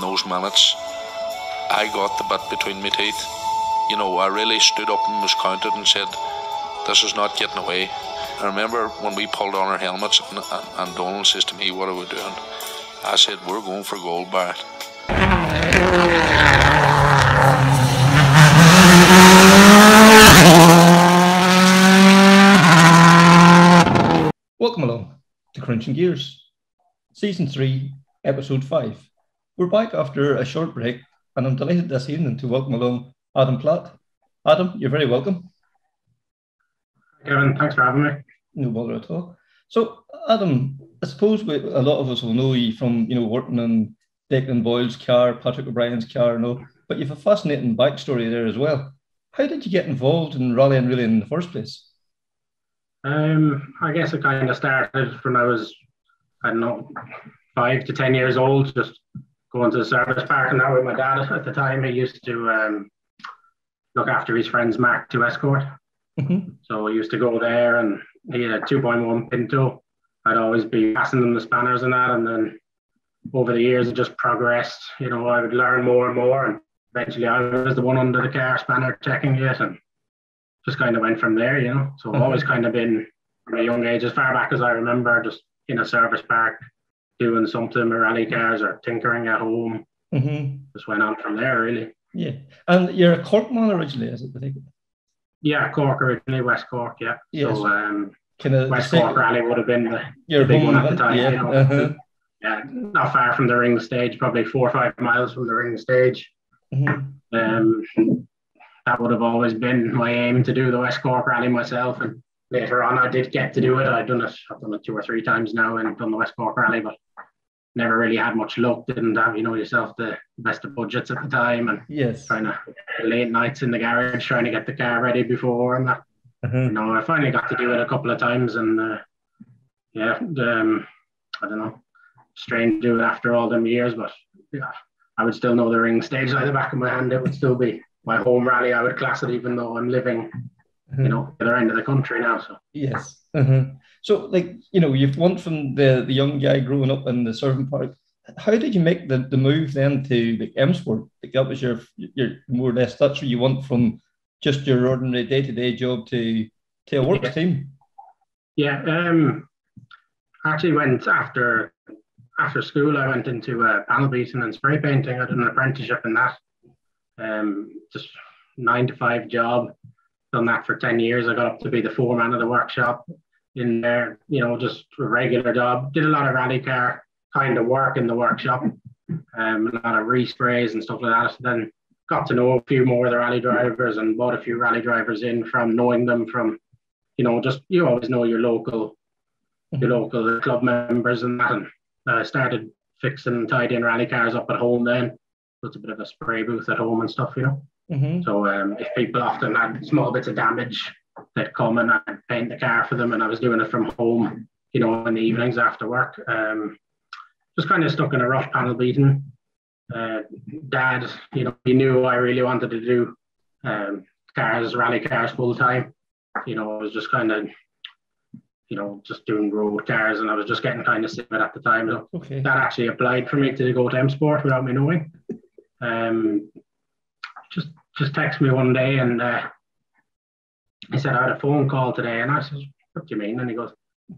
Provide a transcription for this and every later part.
those minutes, I got the bit between my teeth. You know, I really stood up and was counted and said, This is not getting away. I remember when we pulled on our helmets and, and, and Donald says to me, What are we doing? I said, We're going for gold, Barrett. Welcome along to Krunching Gears, Season 3, Episode 5. We're back after a short break, and I'm delighted this evening to welcome along Adam Platt. Adam, you're very welcome. Kevin, thanks for having me. No bother at all. So, Adam, I suppose we, a lot of us will know you from you know working on Declan Boyle's car, Patrick O'Brien's car, and all, but you've a fascinating backstory there as well. How did you get involved in rallying really in the first place? Um, I guess it kind of started when I was, I don't know, five to ten years old, just going to the service park and that with my dad at the time. He used to um, look after his friend's Mark Two Escort. Mm-hmm. So we used to go there and he had a 2.1 Pinto. I'd always be passing them the spanners and that. And then over the years, it just progressed. You know, I would learn more and more. And eventually I was the one under the car spanner checking it and just kind of went from there, you know. So I've always kind of been from a young age, as far back as I remember, just in a service park doing something with rally cars or tinkering at home. Mm-hmm. Just went on from there, really. Yeah, and you're a Cork man originally, is it? I think. Yeah, Cork originally, West Cork, yeah. Yes. So um, Kind of West Cork Rally would have been the, Your the big one at the time. yeah. You know? uh-huh. yeah, not far from the ring stage, probably four or five miles from the ring stage. Mhm. Um, that would have always been my aim to do the West Cork Rally myself. And later on, I did get to do it. I've done it. I've done it two or three times now, and done the West Cork Rally, but never really had much luck. Didn't have, you know, yourself the best of budgets at the time, and Yes. trying to late nights in the garage trying to get the car ready before and that. Uh-huh. No, I finally got to do it a couple of times, and uh, yeah, um, I don't know, strange to do it after all them years, but yeah, I would still know the ring stage like the back of my hand. It would still be my home rally. I would class it, even though I'm living, Uh-huh. you know, the other end of the country now. So Yes. Uh-huh. So, like, you know, you've went from the, the young guy growing up in the service park. How did you make the, the move then to like M Sport? Like that was your your more or less that's what you want from just your ordinary day to day job to to a work Yeah. team. yeah, um, actually went after after school. I went into uh, panel beating and spray painting. I did an apprenticeship in that. Um, just nine to five job. Done that for ten years. I got up to be the foreman of the workshop in there. You know, just a regular job. Did a lot of rally car kind of work in the workshop. Um, a lot of resprays and stuff like that. Then got to know a few more of the rally drivers and bought a few rally drivers in from knowing them from, you know, just you always know your local your local club members and that. And uh, started fixing and tidying rally cars up at home then. It's a bit of a spray booth at home and stuff, you know. Mm-hmm. So um, if people often had small bits of damage, they'd come and I'd paint the car for them, and I was doing it from home, you know, in the evenings after work. Um, just kind of stuck in a rough panel beating. Uh, Dad, you know, he knew I really wanted to do um, cars, rally cars full time. You know, I was just kind of, you know, just doing road cars, and I was just getting kind of sick of it at the time. So Okay. that actually applied for me to go to M Sport without me knowing. Um, just just text me one day and uh, he said I had a phone call today, and I said, "What do you mean?" And he goes,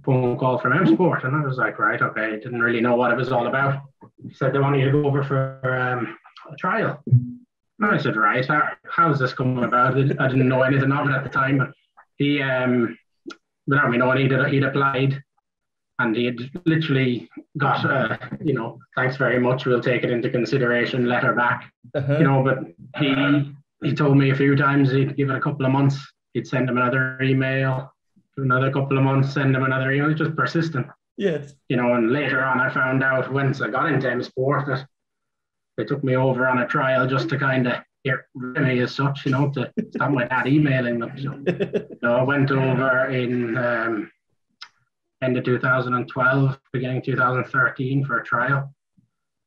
"Phone call from M Sport," and I was like, "Right, okay." Didn't really know what it was all about. He said they want you to go over for um, a trial. And I said, "Right, how, how's this coming about?" I didn't know anything of it at the time, but he, um, without me knowing, he'd, he'd applied and he had literally got, uh, you know, thanks very much, we'll take it into consideration, letter back, Uh-huh. you know, but he he told me a few times he'd give it a couple of months, he'd send him another email, another couple of months, send him another email, just persistent, Yes. you know, and later on I found out once I got into M Sport that they took me over on a trial just to kind of get rid of me as such, you know, to stop my dad emailing them. So, I went over in um, end of 2012, beginning 2013 for a trial.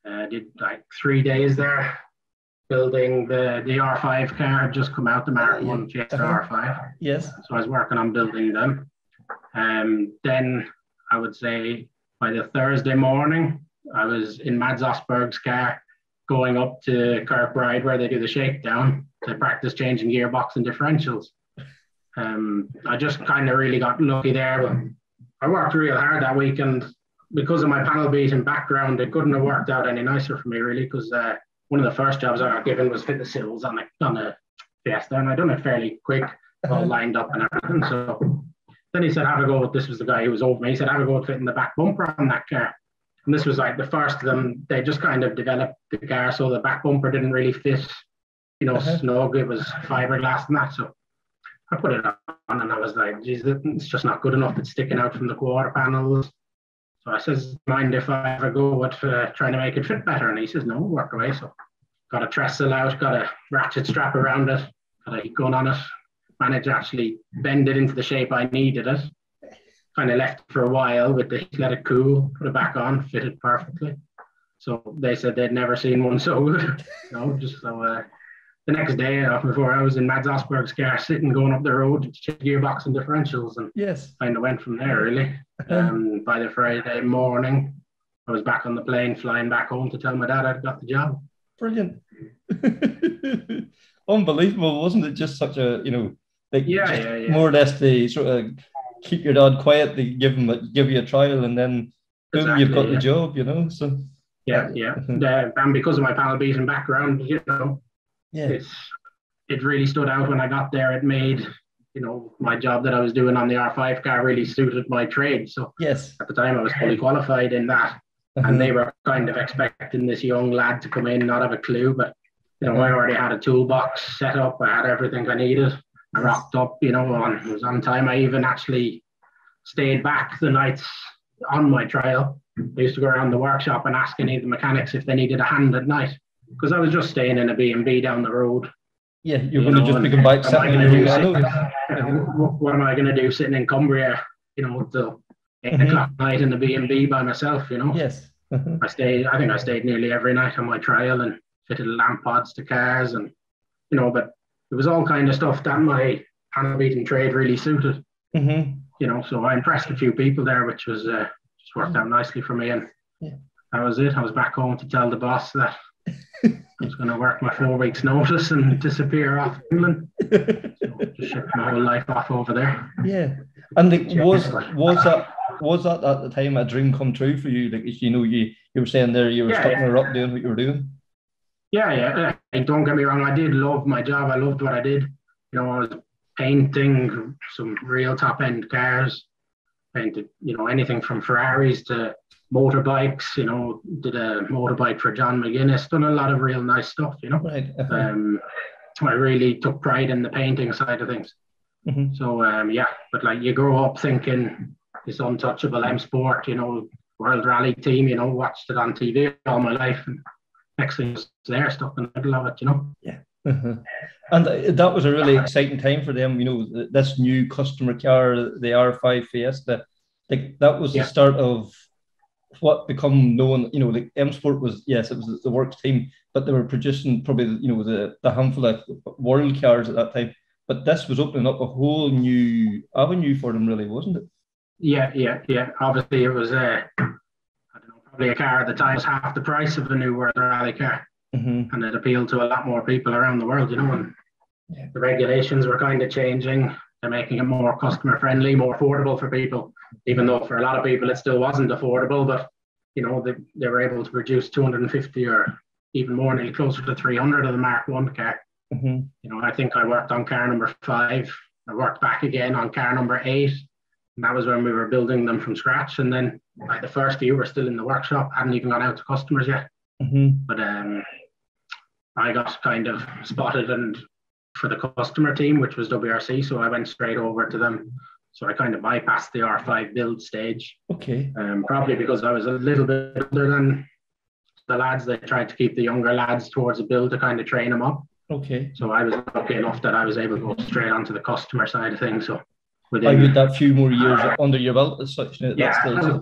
Uh, did like three days there, building the the R5 car had just come out, the Mark Yeah. One Fiesta Uh-huh. R5. Yes. So I was working on building them. Um, then I would say by the Thursday morning, I was in Mads Ostberg's car going up to Kirkbride where they do the shakedown to practice changing gearbox and differentials. Um, I just kind of really got lucky there. But I worked real hard that week, and because of my panel beating background, it couldn't have worked out any nicer for me, really, because uh, one of the first jobs I got given was fit the sills on a, on a Fiesta, and I done it fairly quick, all lined up and everything. So then he said, have a go this was the guy who was over me. He said, have a go with fitting the back bumper on that car. And this was like the first of them. They just kind of developed the car so the back bumper didn't really fit, you know, uh-huh. snug. It was fiberglass and that. So I put it on and I was like, geez, it's just not good enough. It's sticking out from the quarter panels. So I says, mind if I ever go with uh, trying to make it fit better? And he says, no, work away. So got a trestle out, got a ratchet strap around it, got a gun on it, managed to actually bend it into the shape I needed it. Kind of left for a while with the let it cool, put it back on, fitted perfectly. So they said they'd never seen one so good. know, just so uh, the next day uh, before I was in Mads Ostberg's car sitting going up the road to check gearbox and differentials and yes kind of went from there really. Um, by the Friday morning I was back on the plane flying back home to tell my dad I'd got the job. Brilliant. Unbelievable, wasn't it? Just such a you know like yeah, yeah, yeah. more or less to sort of keep your dad quiet, They give him a, give you a trial, and then boom, exactly, you've got yeah. the job. You know, so yeah, yeah, uh, and because of my panel beating background, you know, yeah, it's it really stood out when I got there. It made you know my job that I was doing on the R5 car really suited my trade. So yes, at the time I was fully qualified in that, uh-huh. and they were kind of expecting this young lad to come in, not have a clue, but you know, I already had a toolbox set up. I had everything I needed. I rocked up, you know, on it was on time. I even actually stayed back the nights on my trial. I used to go around the workshop and ask any of the mechanics if they needed a hand at night because I was just staying in a B&B down the road. Yeah, you're you going know, to just pick a bike sitting in your what, what am I going to do sitting in Cumbria, you know, till 8 mm-hmm. o'clock night in the B&B by myself, you know? Yes. I stayed, I think I stayed nearly every night on my trial and fitted lamp pods to cars and, you know, but it was all kind of stuff that my panel beating trade really suited. Mm-hmm. You know, so I impressed a few people there, which was uh, just worked out nicely for me. And yeah. that was it. I was back home to tell the boss that was going to work my four weeks' notice and disappear off England. so just shipped my whole life off over there. Yeah, and like, was was that was that at the time a dream come true for you? Like you know, you you were saying there you were yeah, starting yeah. up doing what you were doing. Yeah, yeah. And don't get me wrong, I did love my job. I loved what I did. You know, I was painting some real top end cars, painted, you know, anything from Ferraris to motorbikes, you know, did a motorbike for John McGuinness, done a lot of real nice stuff, you know. Right. Um, I really took pride in the painting side of things. Mm-hmm. So um, yeah, but like you grow up thinking this untouchable M Sport, you know, World Rally team, you know, watched it on TV all my life, and next thing is there stuck in the middle of it, you know. Yeah. Uh-huh. And that was a really exciting time for them, you know, this new customer car, the R5 Fiesta. Like that was yeah. the start of what become known, you know, the M Sport was, yes, it was the works team, but they were producing probably, you know, the, the handful of world cars at that time. But this was opening up a whole new avenue for them, really, wasn't it? Yeah, yeah, yeah. Obviously, it was uh, probably a car at the time was half the price of a new World Rally car, mm-hmm. and it appealed to a lot more people around the world. You know, and yeah. the regulations were kind of changing. They're making it more customer friendly, more affordable for people. Even though for a lot of people it still wasn't affordable, but you know they, they were able to produce 250 or even more, nearly closer to 300 of the Mark One car. Mm-hmm. You know, I think I worked on car number five. I worked back again on car number eight. And that was when we were building them from scratch. And then like the first few were still in the workshop, hadn't even gone out to customers yet. Mm-hmm. But um, I got kind of spotted and for the customer team, which was WRC, so I went straight over to them. So I kind of bypassed the R5 build stage. Okay. Um, probably because I was a little bit older than the lads. They tried to keep the younger lads towards the build to kind of train them up. Okay. So I was lucky enough that I was able to go straight onto the customer side of things. So within. I had that few more years uh, under your belt as such. Yeah,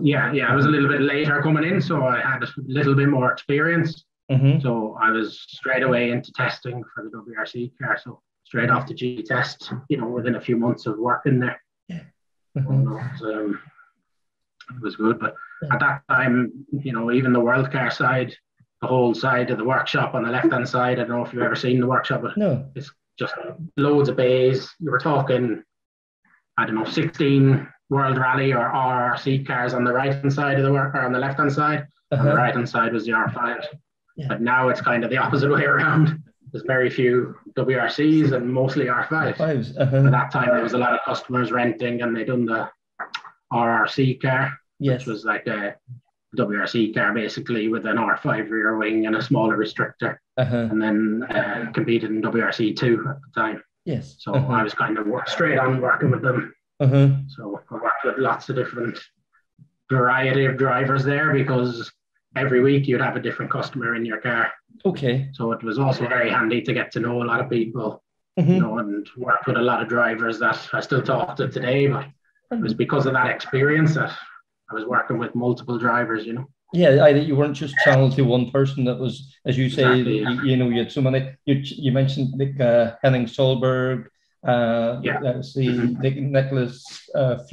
yeah, yeah. I was a little bit later coming in, so I had a little bit more experience. Mm-hmm. So I was straight away into testing for the WRC car. So straight off the G test, you know, within a few months of working there. Yeah. Mm-hmm. it, was, um, it was good, but at that time, you know, even the World Car side, the whole side of the workshop on the left hand side. I don't know if you've ever seen the workshop. But no, it's just loads of bays. You were talking, I don't know, 16 World Rally or RRC cars on the right hand side of the work or on the left hand side. Uh-huh. On the right hand side was the R5. Yeah. But now it's kind of the opposite way around. There's very few WRCs and mostly R5s. R5s. Uh-huh. At that time, there was a lot of customers renting and they'd done the RRC car, yes. which was like a WRC car basically with an R5 rear wing and a smaller restrictor. Uh-huh. And then uh, competed in WRC2 at the time. Yes. So uh-huh. I was kind of work, straight on working with them. Uh-huh. So I worked with lots of different variety of drivers there because every week you'd have a different customer in your car. Okay. So it was also very handy to get to know a lot of people, mm-hmm. you know, and work with a lot of drivers that I still talk to today. But it was because of that experience that I was working with multiple drivers, you know. Yeah, I, you weren't just channeled to one person. That was, as you say, exactly, yeah. you, you, know, you had so many. You, you mentioned Nick uh, Henning Solberg, uh, yeah. let's see, mm-hmm. Nicholas uh, uh,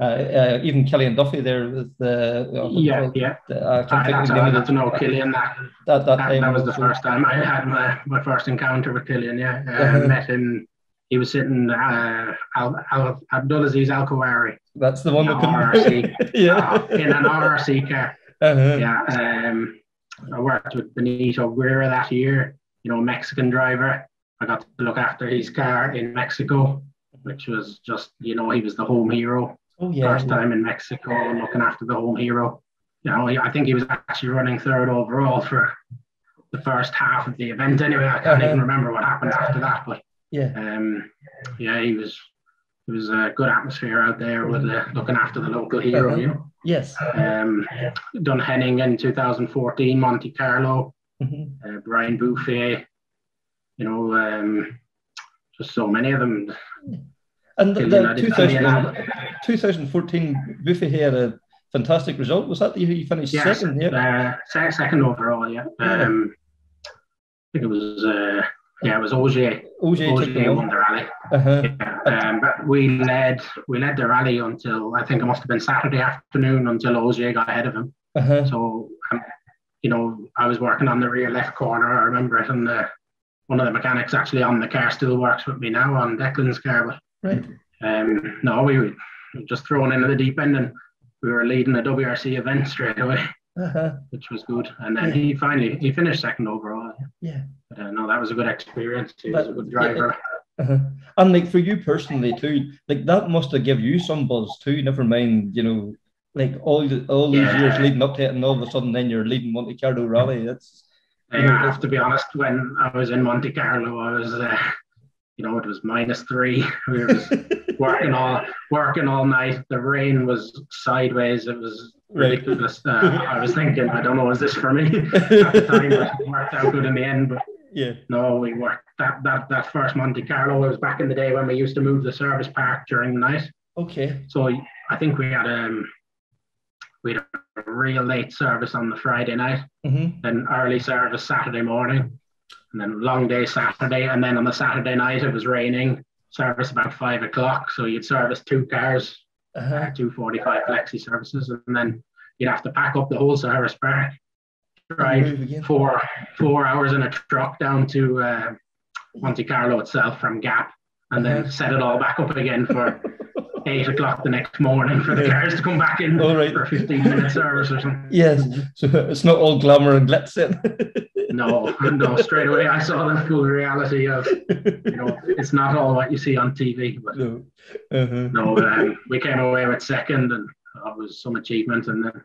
uh, even Killian Duffy there with the uh, yeah yeah. I can't think of the name. to know Killian. That that, that, that, that was the first time I had my, my first encounter with Killian. Yeah, uh, uh-huh. met him. He was sitting uh, Al, Al, Abdulaziz Al Kuwari. That's the one that RRC. yeah, uh, in an RRC car. Uh-huh. Yeah, um, I worked with Benito Guerra that year. You know, Mexican driver. I got to look after his car in Mexico, which was just you know he was the home hero Oh yeah. First time in Mexico, and looking after the home hero. You know, I think he was actually running third overall for the first half of the event. Anyway, I can't uh-huh. even remember what happened after that, but yeah, um, yeah, he was. It was a good atmosphere out there with uh, looking after the local hero. Uh-huh. You know. Yes. Um, done Henning in 2014, Monte Carlo, mm-hmm. uh, Brian Bouffier. You know, um, just so many of them. And the, the 2000, 2014 Bouffier had a fantastic result. Was that the year you finished yes, second? Yeah, uh, second overall. Yeah. yeah. Um, I think it was. Uh, yeah, it was. Ogier, Ogier won the rally. Uh-huh. Yeah, um, but we led we led the rally until I think it must have been Saturday afternoon until Ogier got ahead of him. Uh-huh. So, um, you know, I was working on the rear left corner. I remember it, and the one of the mechanics actually on the car still works with me now on Declan's car. But Right. Um, no, we were just thrown into the deep end and we were leading a WRC event straight away, uh-huh. which was good. And then yeah. he finally he finished second overall. Yeah. But, uh, no, that was a good experience. He but, was a good driver. Yeah. Uh-huh. And like for you personally too, like that must have given you some buzz too. Never mind, you know, like all the, all these yeah. years leading up to it, and all of a sudden then you're leading Monte Carlo Rally. That's I have to be honest. When I was in Monte Carlo, I was uh, you know, it was minus three. We were working all working all night. The rain was sideways. It was ridiculous. Uh, I was thinking, I don't know, is this for me? At the time, it worked out good in the end, but yeah, no, we worked that that that first Monte Carlo was back in the day when we used to move the service park during the night. Okay. So I think we had um we had a real late service on the Friday night, mm-hmm. then early service Saturday morning and then long day Saturday, and then on the Saturday night it was raining. Service about five o'clock, so you'd service two cars, uh-huh. uh, two forty-five flexi services, and then you'd have to pack up the whole service park, drive four four hours in a truck down to uh, Monte Carlo itself from Gap, and uh-huh. then set it all back up again for eight o'clock the next morning for the yeah. cars to come back in all right. for a 15 minute service or something. Yes, so it's not all glamour and glitz no, no, straight away I saw the full reality of, you know, it's not all what you see on TV. But no, uh-huh. no um, we came away with second and that was some achievement and then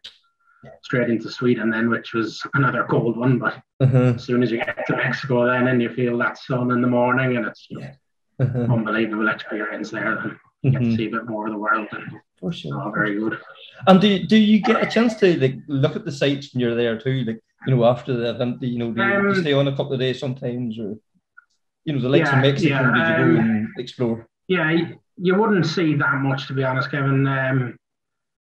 straight into Sweden then, which was another cold one. But uh-huh. as soon as you get to Mexico then and you feel that sun in the morning and it's yeah. uh-huh. unbelievable experience there. Then you get to mm-hmm. see a bit more of the world and for sure. Oh, very good. And do, do you get a chance to like look at the sites when you're there too? Like you know, after the event, you know, do you, um, stay on a couple of days sometimes, or you know, the lakes yeah, of Mexico? Yeah, did you um, go and explore? Yeah, you wouldn't see that much, to be honest, Kevin. Um,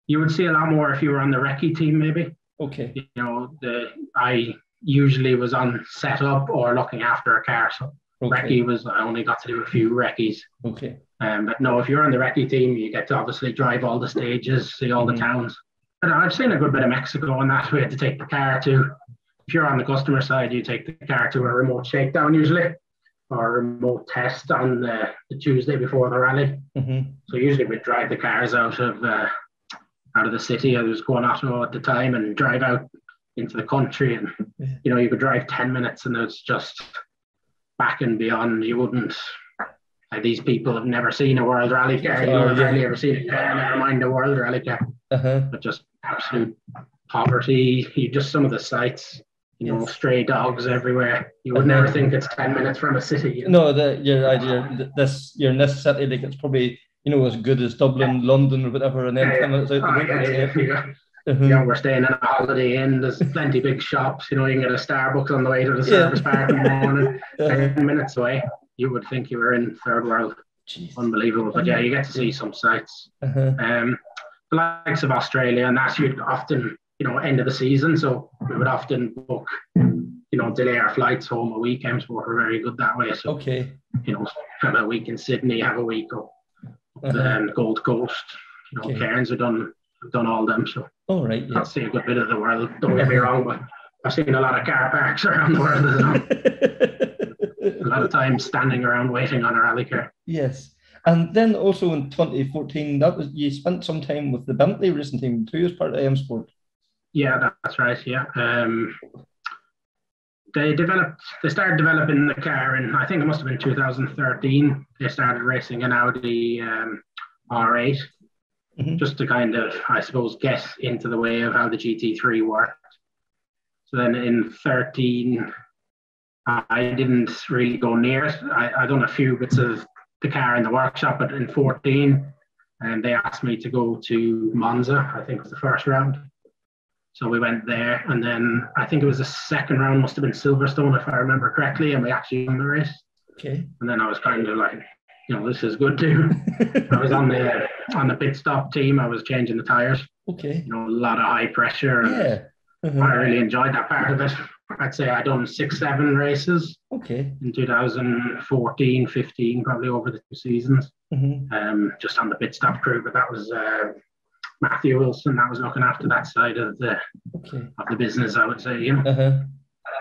you would see a lot more if you were on the recce team, maybe. Okay. You know, the I usually was on setup or looking after a car, so okay. recce was I only got to do a few recces. Okay. Um, but no, if you're on the recce team, you get to obviously drive all the stages, see all mm-hmm. the towns. And I've seen a good bit of Mexico and that. We had to take the car to, if you're on the customer side, you take the car to a remote shakedown usually or a remote test on the, the Tuesday before the rally. Mm-hmm. So usually we'd drive the cars out of uh, out of the city. I was Guanajuato at the time and drive out into the country and Yeah. you know you could drive 10 minutes and it's just back and beyond you wouldn't like these people have never seen a world rally car you have hardly ever seen a car never mind a world rally car Uh-huh. but just absolute poverty. You just some of the sights you know stray dogs everywhere. You would Uh-huh. never think it's 10 minutes from a city you No, know? the your idea this your this city like it's probably you know as good as Dublin, London, or whatever, and then ten minutes out the Oh, window. Yeah, yeah, yeah. Uh-huh. you know, we're staying in a holiday inn. There's plenty big shops. You know, you can get a Starbucks on the way to the Yeah. service park in the morning. Uh-huh. Ten minutes away, you would think you were in third world. Jeez. Unbelievable. But yeah, you get to see some sights. Uh-huh. Um, the likes of Australia and that you'd often, you know, end of the season. So we would often book, you know, delay our flights home a week. Sport were very good that way. So Okay. you know, have a week in Sydney, have a week up Uh-huh. the Gold Coast. You know, Okay. Cairns are done have done all them. So. All right. Yeah. I've seen a good bit of the world. Don't get me wrong, but I've seen a lot of car parks around the world. A lot of time standing around waiting on a rally car. yes. And then also in 2014, that was you spent some time with the Bentley racing team too as part of AM Sport. Yeah, that's right. Yeah. Um, they developed. They started developing the car and I think it must have been 2013. They started racing an Audi um, R8, Mhm. just to kind of, I suppose, get into the way of how the GT3 worked. So then in 13, I didn't really go near it. I, I done a few bits of the car in the workshop, but in 14, and they asked me to go to Monza. I think was the first round. So we went there, and then I think it was the second round, must have been Silverstone, if I remember correctly, and we actually won the race. Okay. And then I was kind of like, you know, this is good too. I was on the on the pit stop team. I was changing the tires. okay. You know, a lot of high pressure. Yeah. Uh-huh. I really enjoyed that part of it. I'd say I done six, seven races Okay. in 2014, 15, probably over the two seasons. Mhm. Um, just on the pit stop crew, but that was uh, Matthew Wilson. That was looking after that side of the Okay. of the business. I would say, you know. Uh-huh.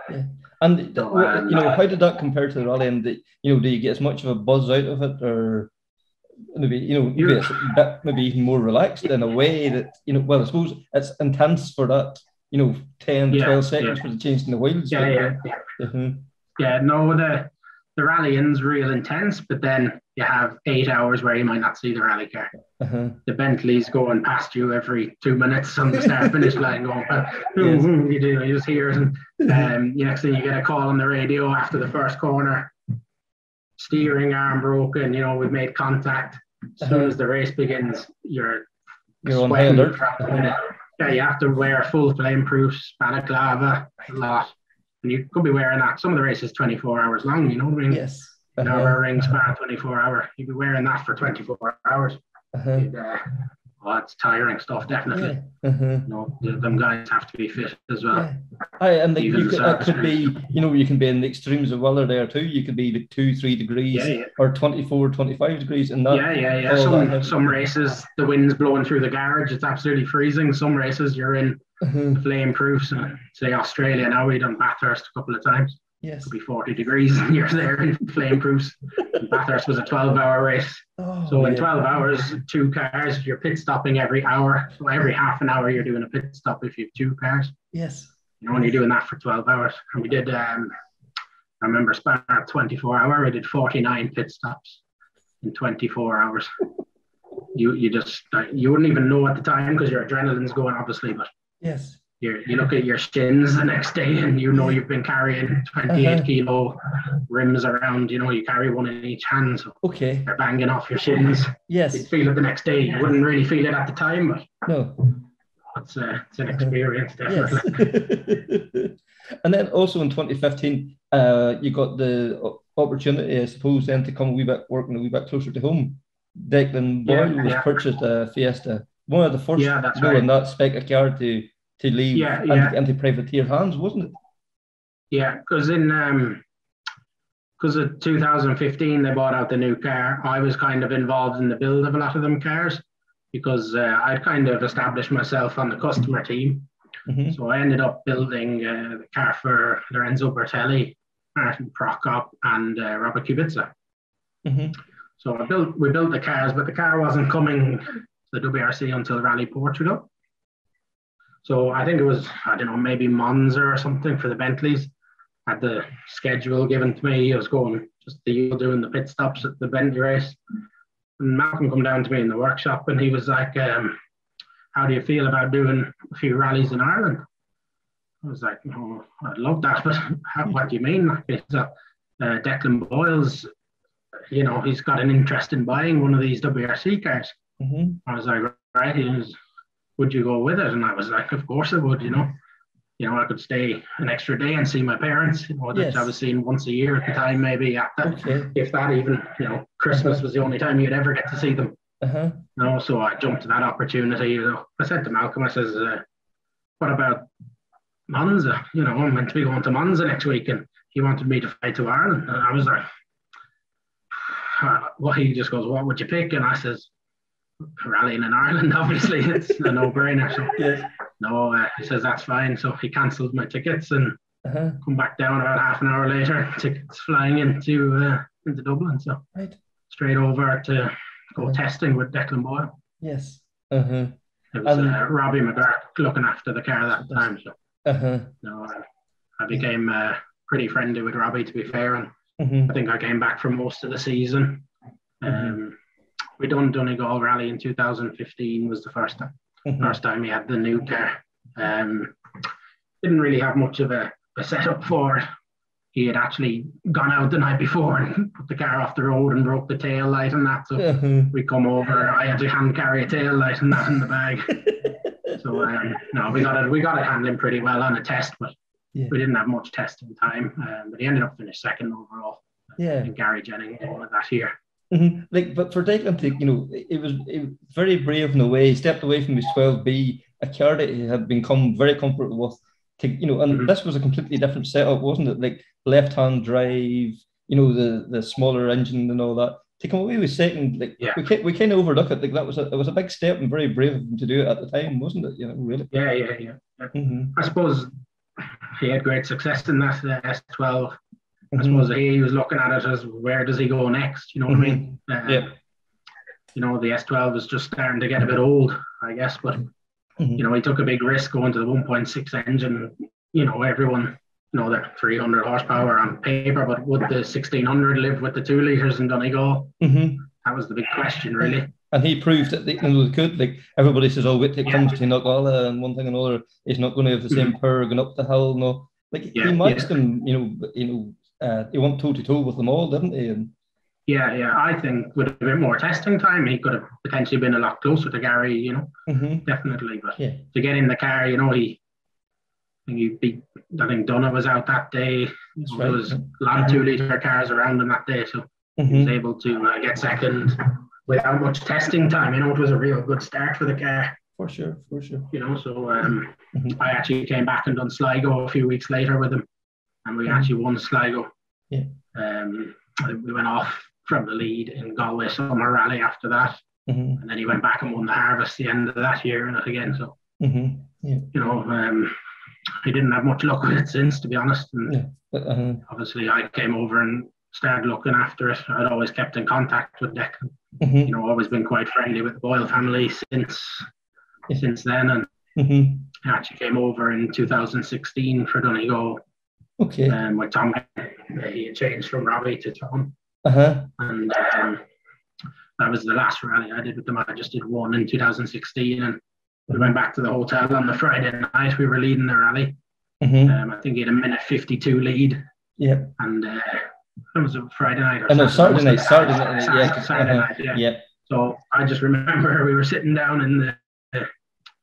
Yeah. And you know, how did that compare to the rally? And the, you know, do you get as much of a buzz out of it, or maybe you know, maybe bit, maybe even more relaxed in a way that you know? Well, I suppose it's intense for that, you know, 10, Yeah, 12 seconds yeah. for the change in the wheels. Yeah, yeah, yeah. Uh-huh. Yeah, no, the the rallying's real intense, but then you have eight hours where you might not see the rally car. Uh-huh. The Bentley's going past you every two minutes on the start finish line, going, Yes. you do, you just hear it. And um, the next thing you get a call on the radio after the first corner, steering arm broken, you know, we've made contact. As soon Uh-huh. as the race begins, you're You're sweating alert. in it. Yeah, you have to wear full flame proof balaclava a lot. And you could be wearing that. Some of the races 24 hours long, you know I? Yes. You know, Uh-huh. our ring span 24 hour. You'd be wearing that for 24 hours. Uh-huh. Uh, oh, it's tiring stuff, definitely. Yeah. Uh-huh. You know, them guys have to be fit as well. Yeah. Aye, and like, Even you could, that could be, you know, you can be in the extremes of weather there too. You could be two, three degrees Yeah, yeah. or 24, 25 degrees. And that, Yeah, yeah, yeah. Some some races, the wind's blowing through the garage. It's absolutely freezing. Some races, you're in Uh-huh. flame proofs. Uh, say Australia now, we done Bathurst a couple of times. Yes. Could be 40 degrees and you're there in flame proofs. Bathurst was a 12 hour race. Oh, So in yeah. 12 hours, two cars, you're pit stopping every hour. So every half an hour, you're doing a pit stop if you have two cars. Yes. You know, when you're doing that for 12 hours. And we did, um, I remember Spa 24 hour, we did 49 pit stops in 24 hours. You you just, you wouldn't even know at the time because your adrenaline's going, obviously, but Yes. you you look at your shins the next day and you know you've been carrying 28 Uh-huh. kilo rims around, you know, you carry one in each hand. So Okay. they're banging off your shins. Yes. You'd feel it the next day. You wouldn't really feel it at the time, but No. it's, uh, it's an experience, definitely. Yes. and then also in 2015, uh, you got the opportunity, I suppose, then to come a wee bit working a wee bit closer to home. Declan Yeah, Boyle was yeah. purchased a Fiesta, one of the first Yeah, know, right. in that spec car to to leave Yeah, yeah. into privateer hands, wasn't it? Yeah, because in um, because of 2015 they bought out the new car. I was kind of involved in the build of a lot of them cars. because uh, I'd kind of established myself on the customer team. Mm-hmm. So I ended up building uh, the car for Lorenzo Bertelli, Martin Prokop, and uh, Robert Kubica. Mm-hmm. So I built, we built the cars, but the car wasn't coming the WRC until Rally Portugal. So I think it was, I don't know, maybe Monza or something for the Bentleys. Had the schedule given to me. I was going just the doing the pit stops at the Bentley race. And Malcolm come down to me in the workshop and he was like, um, how do you feel about doing a few rallies in Ireland? I was like, oh, I'd love that, but how, what do you mean? So, uh, Declan Boyles, you know, he's got an interest in buying one of these WRC cars. Mm-hmm. I was like, right, he was, would you go with it? And I was like, of course I would, you know. You know, I could stay an extra day and see my parents, you know, yes. I was seeing once a year at the time, maybe at that, okay. if that even, you know, Christmas was the only time you'd ever get to see them. Uh-huh. You know, so I jumped to that opportunity. You know, I said to Malcolm, I says, uh, what about Monza? You know, I'm meant to be going to Monza next week, and he wanted me to fly to Ireland. And I was like, well, he just goes, what would you pick? And I says, rallying in Ireland, obviously, it's a no-brainer. So yes. no, uh, he says that's fine. So he cancelled my tickets and uh-huh. come back down about half an hour later. Tickets flying into uh, into Dublin. So right. straight over to go uh-huh. testing with Declan Boyle. Yes. Uh-huh. It was uh, Robbie McGurk looking after the car that time. So uh-huh. no, uh, I became uh, pretty friendly with Robbie, to be fair, and mm-hmm. I think I came back for most of the season. Mm-hmm. Um, we done Donegal Rally in 2015 was the first time. Mm-hmm. First time we had the new car. Um, didn't really have much of a, a setup for it. He had actually gone out the night before and put the car off the road and broke the tail light and that. So mm-hmm. we come over. I had to hand carry a tail light and that in the bag. so um, no, we got it. We got it handling pretty well on a test, but yeah. we didn't have much testing time. Um, but he ended up finished second overall. Yeah, and Gary Jennings won that year. Mm-hmm. Like, but for Declan to, you know, it was, it was very brave in a way. He stepped away from his 12B, a car that he had become very comfortable with. To, you know, and mm-hmm. this was a completely different setup, wasn't it? Like left-hand drive, you know, the the smaller engine and all that. To come away with second, like yeah. we we kind of overlook it. Like that was a it was a big step and very brave of him to do it at the time, wasn't it? You know, really. Yeah, yeah, yeah. Mm-hmm. I suppose he had great success in that S12 Mm-hmm. I suppose he was looking at it as where does he go next? You know what I mean? Uh, yeah. You know, the S12 was just starting to get a bit old, I guess, but mm-hmm. you know, he took a big risk going to the 1.6 engine. You know, everyone you know they're 300 horsepower on paper, but would the 1600 live with the two liters in Donegal? Mm-hmm. That was the big question, really. And he proved that they, could. Like everybody says, oh, Whittick yeah. comes to Knockalla and one thing and another It's not going to have the same mm-hmm. power going up the hill. No, like yeah, he matched yeah. them, you know, you know, uh, he went toe to toe with them all, didn't he? And yeah, yeah, I think with a bit more testing time, he could have potentially been a lot closer to Gary. You know, mm-hmm. definitely. But yeah. to get in the car, you know, he. I think he beat. I think Donagh was out that day. That's there right. was a lot of two liter cars around him that day, so mm-hmm. he was able to uh, get second without much testing time. You know, it was a real good start for the car. For sure, for sure. You know, so um, mm-hmm. I actually came back and done Sligo a few weeks later with him and we actually won Sligo. Yeah. Um, we went off from the lead in Galway Summer Rally after that, mm-hmm. and then he went back and won the Harvest the end of that year and it again. So, mm-hmm. yeah. you know, um, he didn't have much luck with it since, to be honest. And yeah. but, uh, obviously, I came over and started looking after it. I'd always kept in contact with Declan. Mm-hmm. You know, always been quite friendly with the Boyle family since yeah. since then, and mm-hmm. I actually came over in 2016 for Donegal Okay. Um, with Tom, he had changed from Robbie to Tom. Uh-huh. And um, that was the last rally I did with them. I just did one in 2016, and we went back to the hotel on the Friday night. We were leading the rally. Mm-hmm. Um, I think he had a minute 52 lead. Yeah. And uh, it was a Friday night. Or oh, no, Saturday night. Saturday night. Saturday, yeah. Saturday uh-huh. night. Yeah. yeah. So I just remember we were sitting down in the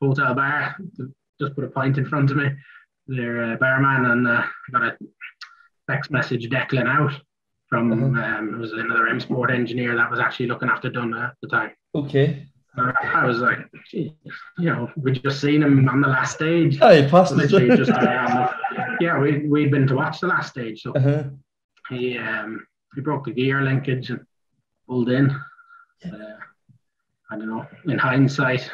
hotel bar. Just put a pint in front of me their uh, barman, and uh, got a text message Declan out from uh-huh. um, it was another M Sport engineer that was actually looking after Dunn at the time. Okay. I was like, you know, we just seen him on the last stage. Oh, he passed just, uh, Yeah, we we'd been to watch the last stage, so uh-huh. he um, he broke the gear linkage and pulled in. Yeah. Uh, I don't know. In hindsight,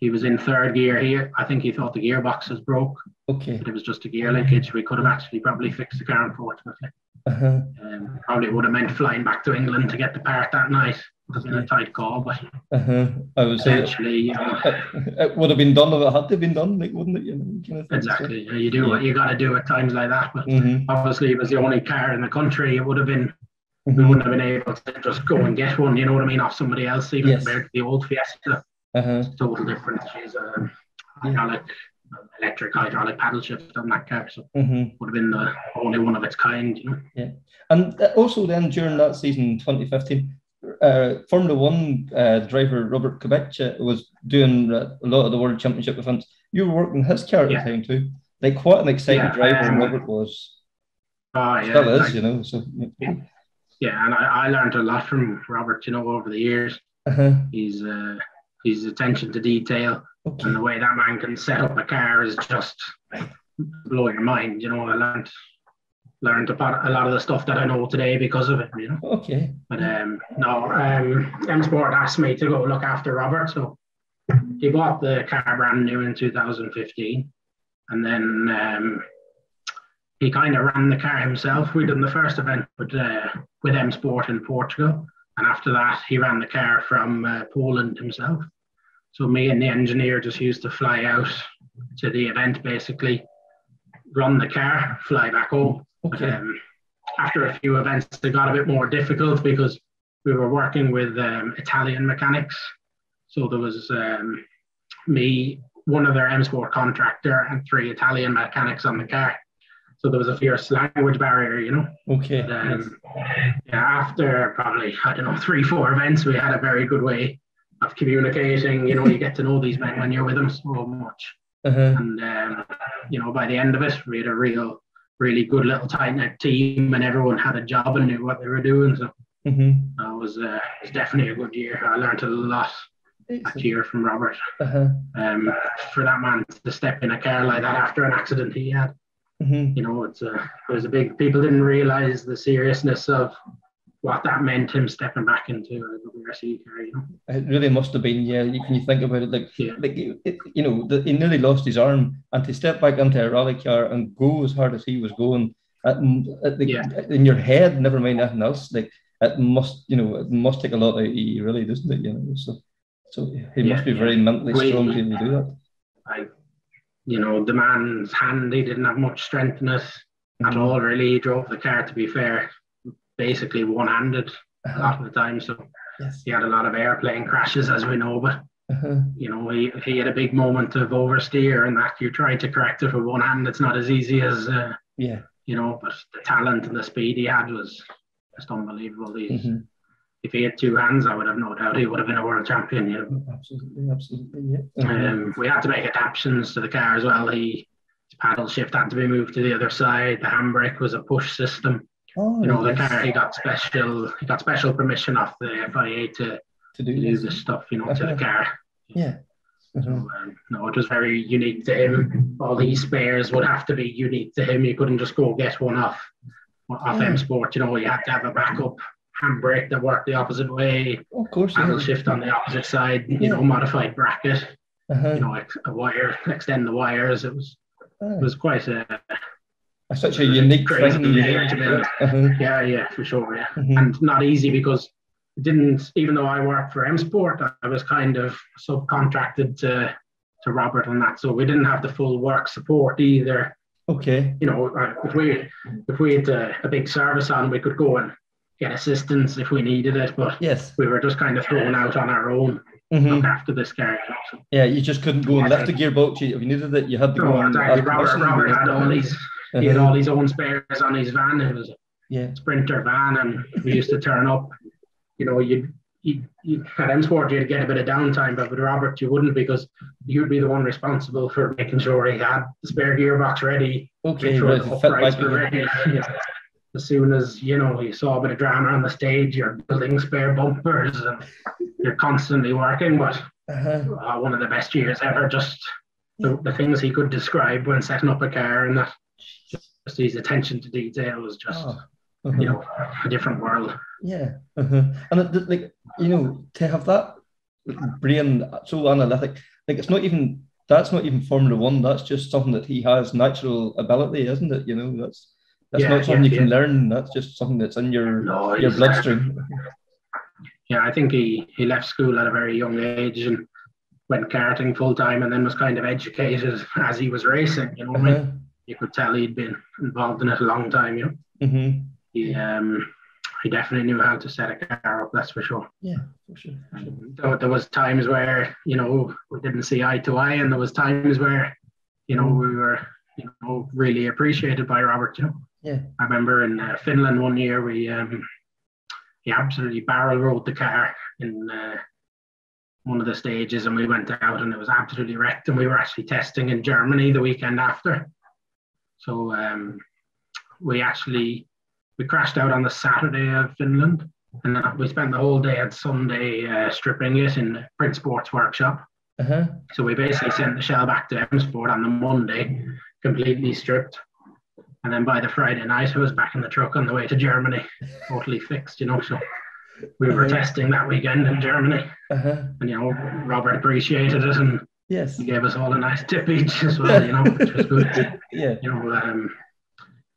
he was in third gear here. I think he thought the gearbox was broke. Okay. But it was just a gear linkage. We could have actually probably fixed the car, unfortunately. Uh-huh. Um, probably would have meant flying back to England to get the part that night. It was in a tight call, but uh-huh. I would say eventually, you know, it, it, would have been done if it had to have been done, like, wouldn't it? You know, kind of exactly. So. You do what you got to do at times like that. But mm-hmm. obviously, it was the only car in the country. It would have been mm-hmm. we wouldn't have been able to just go and get one. You know what I mean? Off somebody else, even yes. compared to the old Fiesta. Uh-huh. Total difference. She's a hydraulic, electric hydraulic paddle shift on that car, so mm-hmm. would have been the only one of its kind. You know. Yeah, and also then during that season, 2015. Uh, Formula One uh, driver Robert Kubica was doing a lot of the World Championship events. You were working his car at yeah. the time too. Like, what an exciting yeah, driver um, Robert was. Oh, yeah, Still is, like, you know. So yeah, yeah and I, I learned a lot from Robert. You know, over the years, uh-huh. he's uh, his attention to detail okay. and the way that man can set up a car is just blow your mind. You know, I learned learned about a lot of the stuff that I know today because of it. You know. Okay. But um, no, um, M Sport asked me to go look after Robert, so he bought the car brand new in 2015, and then um, he kind of ran the car himself. We done the first event with uh, with M Sport in Portugal, and after that, he ran the car from uh, Poland himself. So me and the engineer just used to fly out to the event, basically run the car, fly back home. Okay. Um, after a few events, it got a bit more difficult because we were working with um, Italian mechanics. So there was um, me, one of their M Sport contractor, and three Italian mechanics on the car. So there was a fierce language barrier, you know. Okay. But, um, yeah, after probably I don't know three, four events, we had a very good way of communicating. You know, you get to know these men when you're with them so much, uh-huh. and um, you know, by the end of it, we had a real, really good little tight knit team, and everyone had a job and knew what they were doing. So mm-hmm. it was uh, it was definitely a good year. I learned a lot that year from Robert. Uh-huh. Um, for that man to step in a car like that after an accident he had, mm-hmm. you know, it's a it was a big. People didn't realize the seriousness of what that meant him stepping back into a WRC car. You know, it really must have been. Yeah, you, can you think about it? Like, yeah. like it, you know, the, he nearly lost his arm, and to step back into a rally car and go as hard as he was going, at, at the, Yeah. in your head, never mind anything else. Like, it must, you know, it must take a lot out of you, really, doesn't it? You know, so so he Yeah, must be very mentally strong to do that. I, you know, the man's hand he didn't have much strength in it at Mhm. all. Really, he drove the car. To be fair, basically one-handed a lot of the time. So Yes. he had a lot of airplane crashes, as we know. But Uh-huh. you know, he, he had a big moment of oversteer, and that you try to correct it with one hand. It's not as easy as uh, Yeah. you know, but the talent and the speed he had was just unbelievable. He's, Mhm. If he had two hands, I would have no doubt he would have been a world champion. You know, Absolutely. Absolutely. Yeah. Um, we had to make adaptations to the car as well. He his paddle shift had to be moved to the other side. The handbrake was a push system. oh, You know, the car he got special he got special permission off the FIA to, to do to do this. stuff. You know, to the car. Yeah. So, Uh-huh. um, no, it was very unique to him. All these spares would have to be unique to him. You couldn't just go get one off off Yeah. M Sport. You know, you had to have a backup handbrake that worked the opposite way, Of course. Yeah. shift on the opposite side. You Yeah. know, modified bracket. Uh-huh. You know, a wire, extend the wires. It was Ah, it was quite a such a unique crazy thing. be. Uh-huh. yeah, yeah, for sure, yeah, Mhm. and not easy because. it Didn't even though I worked for M Sport, I was kind of subcontracted to to Robert on that, so we didn't have the full work support either. Okay. you know, uh, if we if we had a, a big service on, we could go and get assistance if we needed it. But Yes. we were just kind of thrown out on our own, Mhm. after this car. Yeah, you just couldn't go and lift the gearbox. If you needed it, you had to go and exactly. Robert. Robert had all these, he had Uh-huh. all his own spares on his van. It was a Yeah. Sprinter van, and we used to turn up. You know, you you you at M Sport you'd get a bit of downtime, but with Robert you wouldn't because you'd be the one responsible for making sure he had the spare gearbox ready, Okay. sure Right. the uprights were ready. As soon as you know you saw a bit of drama on the stage, you're building spare bumpers and you're constantly working. But Uh-huh. uh, one of the best years ever. Just the, the things he could describe when setting up a car and that just his attention to detail was just Oh. Uh-huh. you know a different world. Yeah. Uh-huh. And it, like you know, to have that brain, so analytic. Like it's not even that's not even Formula One. That's just something that he has natural ability, isn't it? You know, that's that's yeah, not something yeah, you can yeah. learn. That's just something that's in your no, your bloodstream. Yeah, I think he he left school at a very young age and went karting full time, and then was kind of educated as he was racing. You know, uh-huh. I mean? you could tell he'd been involved in it a long time. You know, mm-hmm. he um he definitely knew how to set a car up. That's for sure. Yeah, for sure. For sure. There, there was times where you know we didn't see eye to eye, and there was times where you know we were you know really appreciated by Robert. You know. Yeah. I remember in uh, Finland one year we um he absolutely barrel rolled the car in uh, one of the stages, and we went out and it was absolutely wrecked. And we were actually testing in Germany the weekend after. So um, we actually we crashed out on the Saturday of Finland, and we spent the whole day at Sunday uh, stripping it in Prince Sports Workshop. Uh-huh. So we basically sent the shell back to M Sport on the Monday, completely stripped. And then by the Friday night, I was back in the truck on the way to Germany, totally fixed, you know. So we were uh-huh. testing that weekend in Germany, uh-huh. and you know, Robert appreciated it, and yes, he gave us all a nice tip each as well, you know, which was good. yeah, you know, um,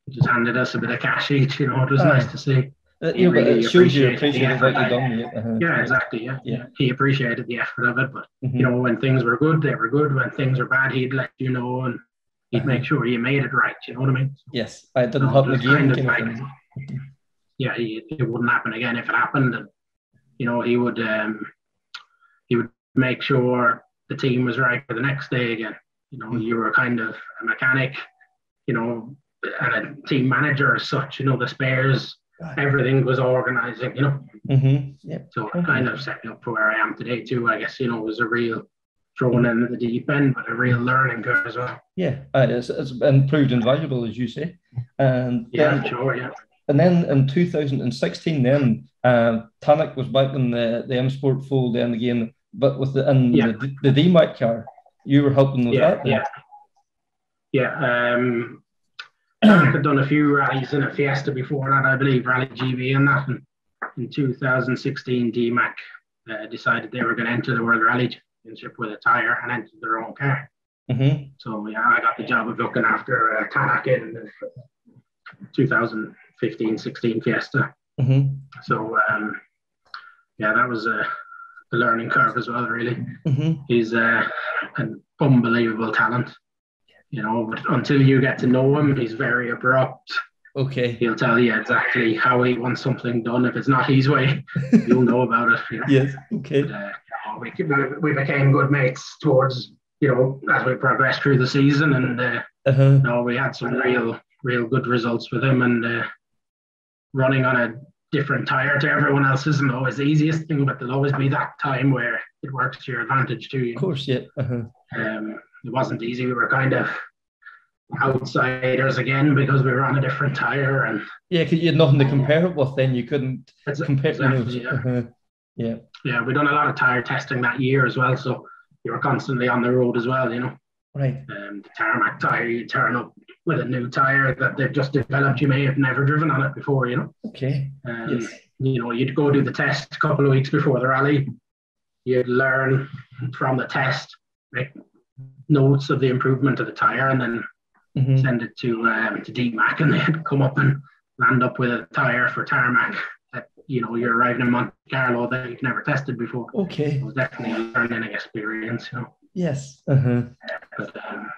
just handed us a bit of cash each. You know, it was uh, nice to see. Uh, yeah, really it shows you appreciated what you've done. Uh-huh. Yeah, exactly. Yeah. yeah, He appreciated the effort of it, but mm-hmm. you know, when things were good, they were good. When things were bad, he'd let you know, and he'd make sure you made it right. You know what I mean? Yes, it didn't happen again. Kind of like, yeah, he, it wouldn't happen again if it happened, and you know, he would um, he would make sure the team was right for the next day again. You know, mm-hmm. you were kind of a mechanic. You know, and a team manager as such, you know, the spares, everything was organizing, you know. Mm-hmm. Yeah. So mm-hmm. kind of set me up for where I am today too. I guess you know it was a real thrown into the deep end, but a real learning curve as well. Yeah, uh, it's, it's been proved invaluable, as you say. And yeah, then, sure, yeah. And then in 2016, then uh, Tanak was back in the the M Sport fold then again, but with the in yeah. the, the DMACK car, you were helping with yeah, that. Then? Yeah. Yeah. Um, I've done a few rallies in a Fiesta before that, I believe, Rally GB and that. And in 2016, DMACK uh, decided they were going to enter the World Rally Championship with a tyre and enter their own car. Mm-hmm. So yeah, I got the job of looking after uh, Tanak in the 2015-16 Fiesta. Mm-hmm. So um, yeah, that was a, a, learning curve as well. Really, mm-hmm. he's uh, an unbelievable talent you know, but until you get to know him, he's very abrupt. Okay. He'll tell you exactly how he wants something done. If it's not his way, you'll know about it. You know? Yes. Okay. But, uh, we, we became good mates towards, you know, as we progressed through the season, and uh, uh-huh. you know, we had some real, real good results with him. And uh, running on a different tire to everyone else isn't always the easiest thing, but there'll always be that time where it works to your advantage too. You know? Of course, yeah. Uh-huh. Um, it wasn't easy. We were kind of outsiders again because we were on a different tire and yeah, because you had nothing to compare it with. Then you couldn't compare. Exactly, yeah. Uh-huh. yeah, yeah. We done a lot of tire testing that year as well, so you were constantly on the road as well. You know, right? Um, the tarmac tire, you turn up with a new tire that they've just developed. You may have never driven on it before. You know. Okay. Um, yes. You know, you'd go do the test a couple of weeks before the rally. You'd learn from the test, make notes of the improvement of the tire, and then mm-hmm. send it to um, to DMACK, and they'd come up and land up with a tire for tarmac you know you're arriving in Monte Carlo that you've never tested before. Okay, it was definitely a learning experience. You know. Yes. Uh-huh. But, um,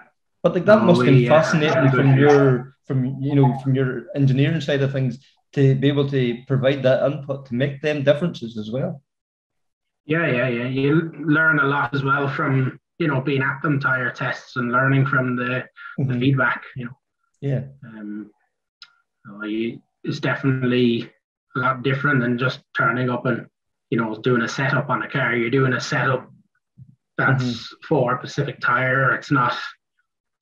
but like that must have been uh, fascinating from your from you know from your engineering side of things to be able to provide that input to make them differences as well. Yeah, yeah, yeah. You learn a lot as well from you know, being at them tire tests and learning from the, mm-hmm. the feedback, you know. Yeah. Um, so you, it's definitely a lot different than just turning up and, you know, doing a setup on a car. You're doing a setup that's mm-hmm. for Pacific Tire. It's not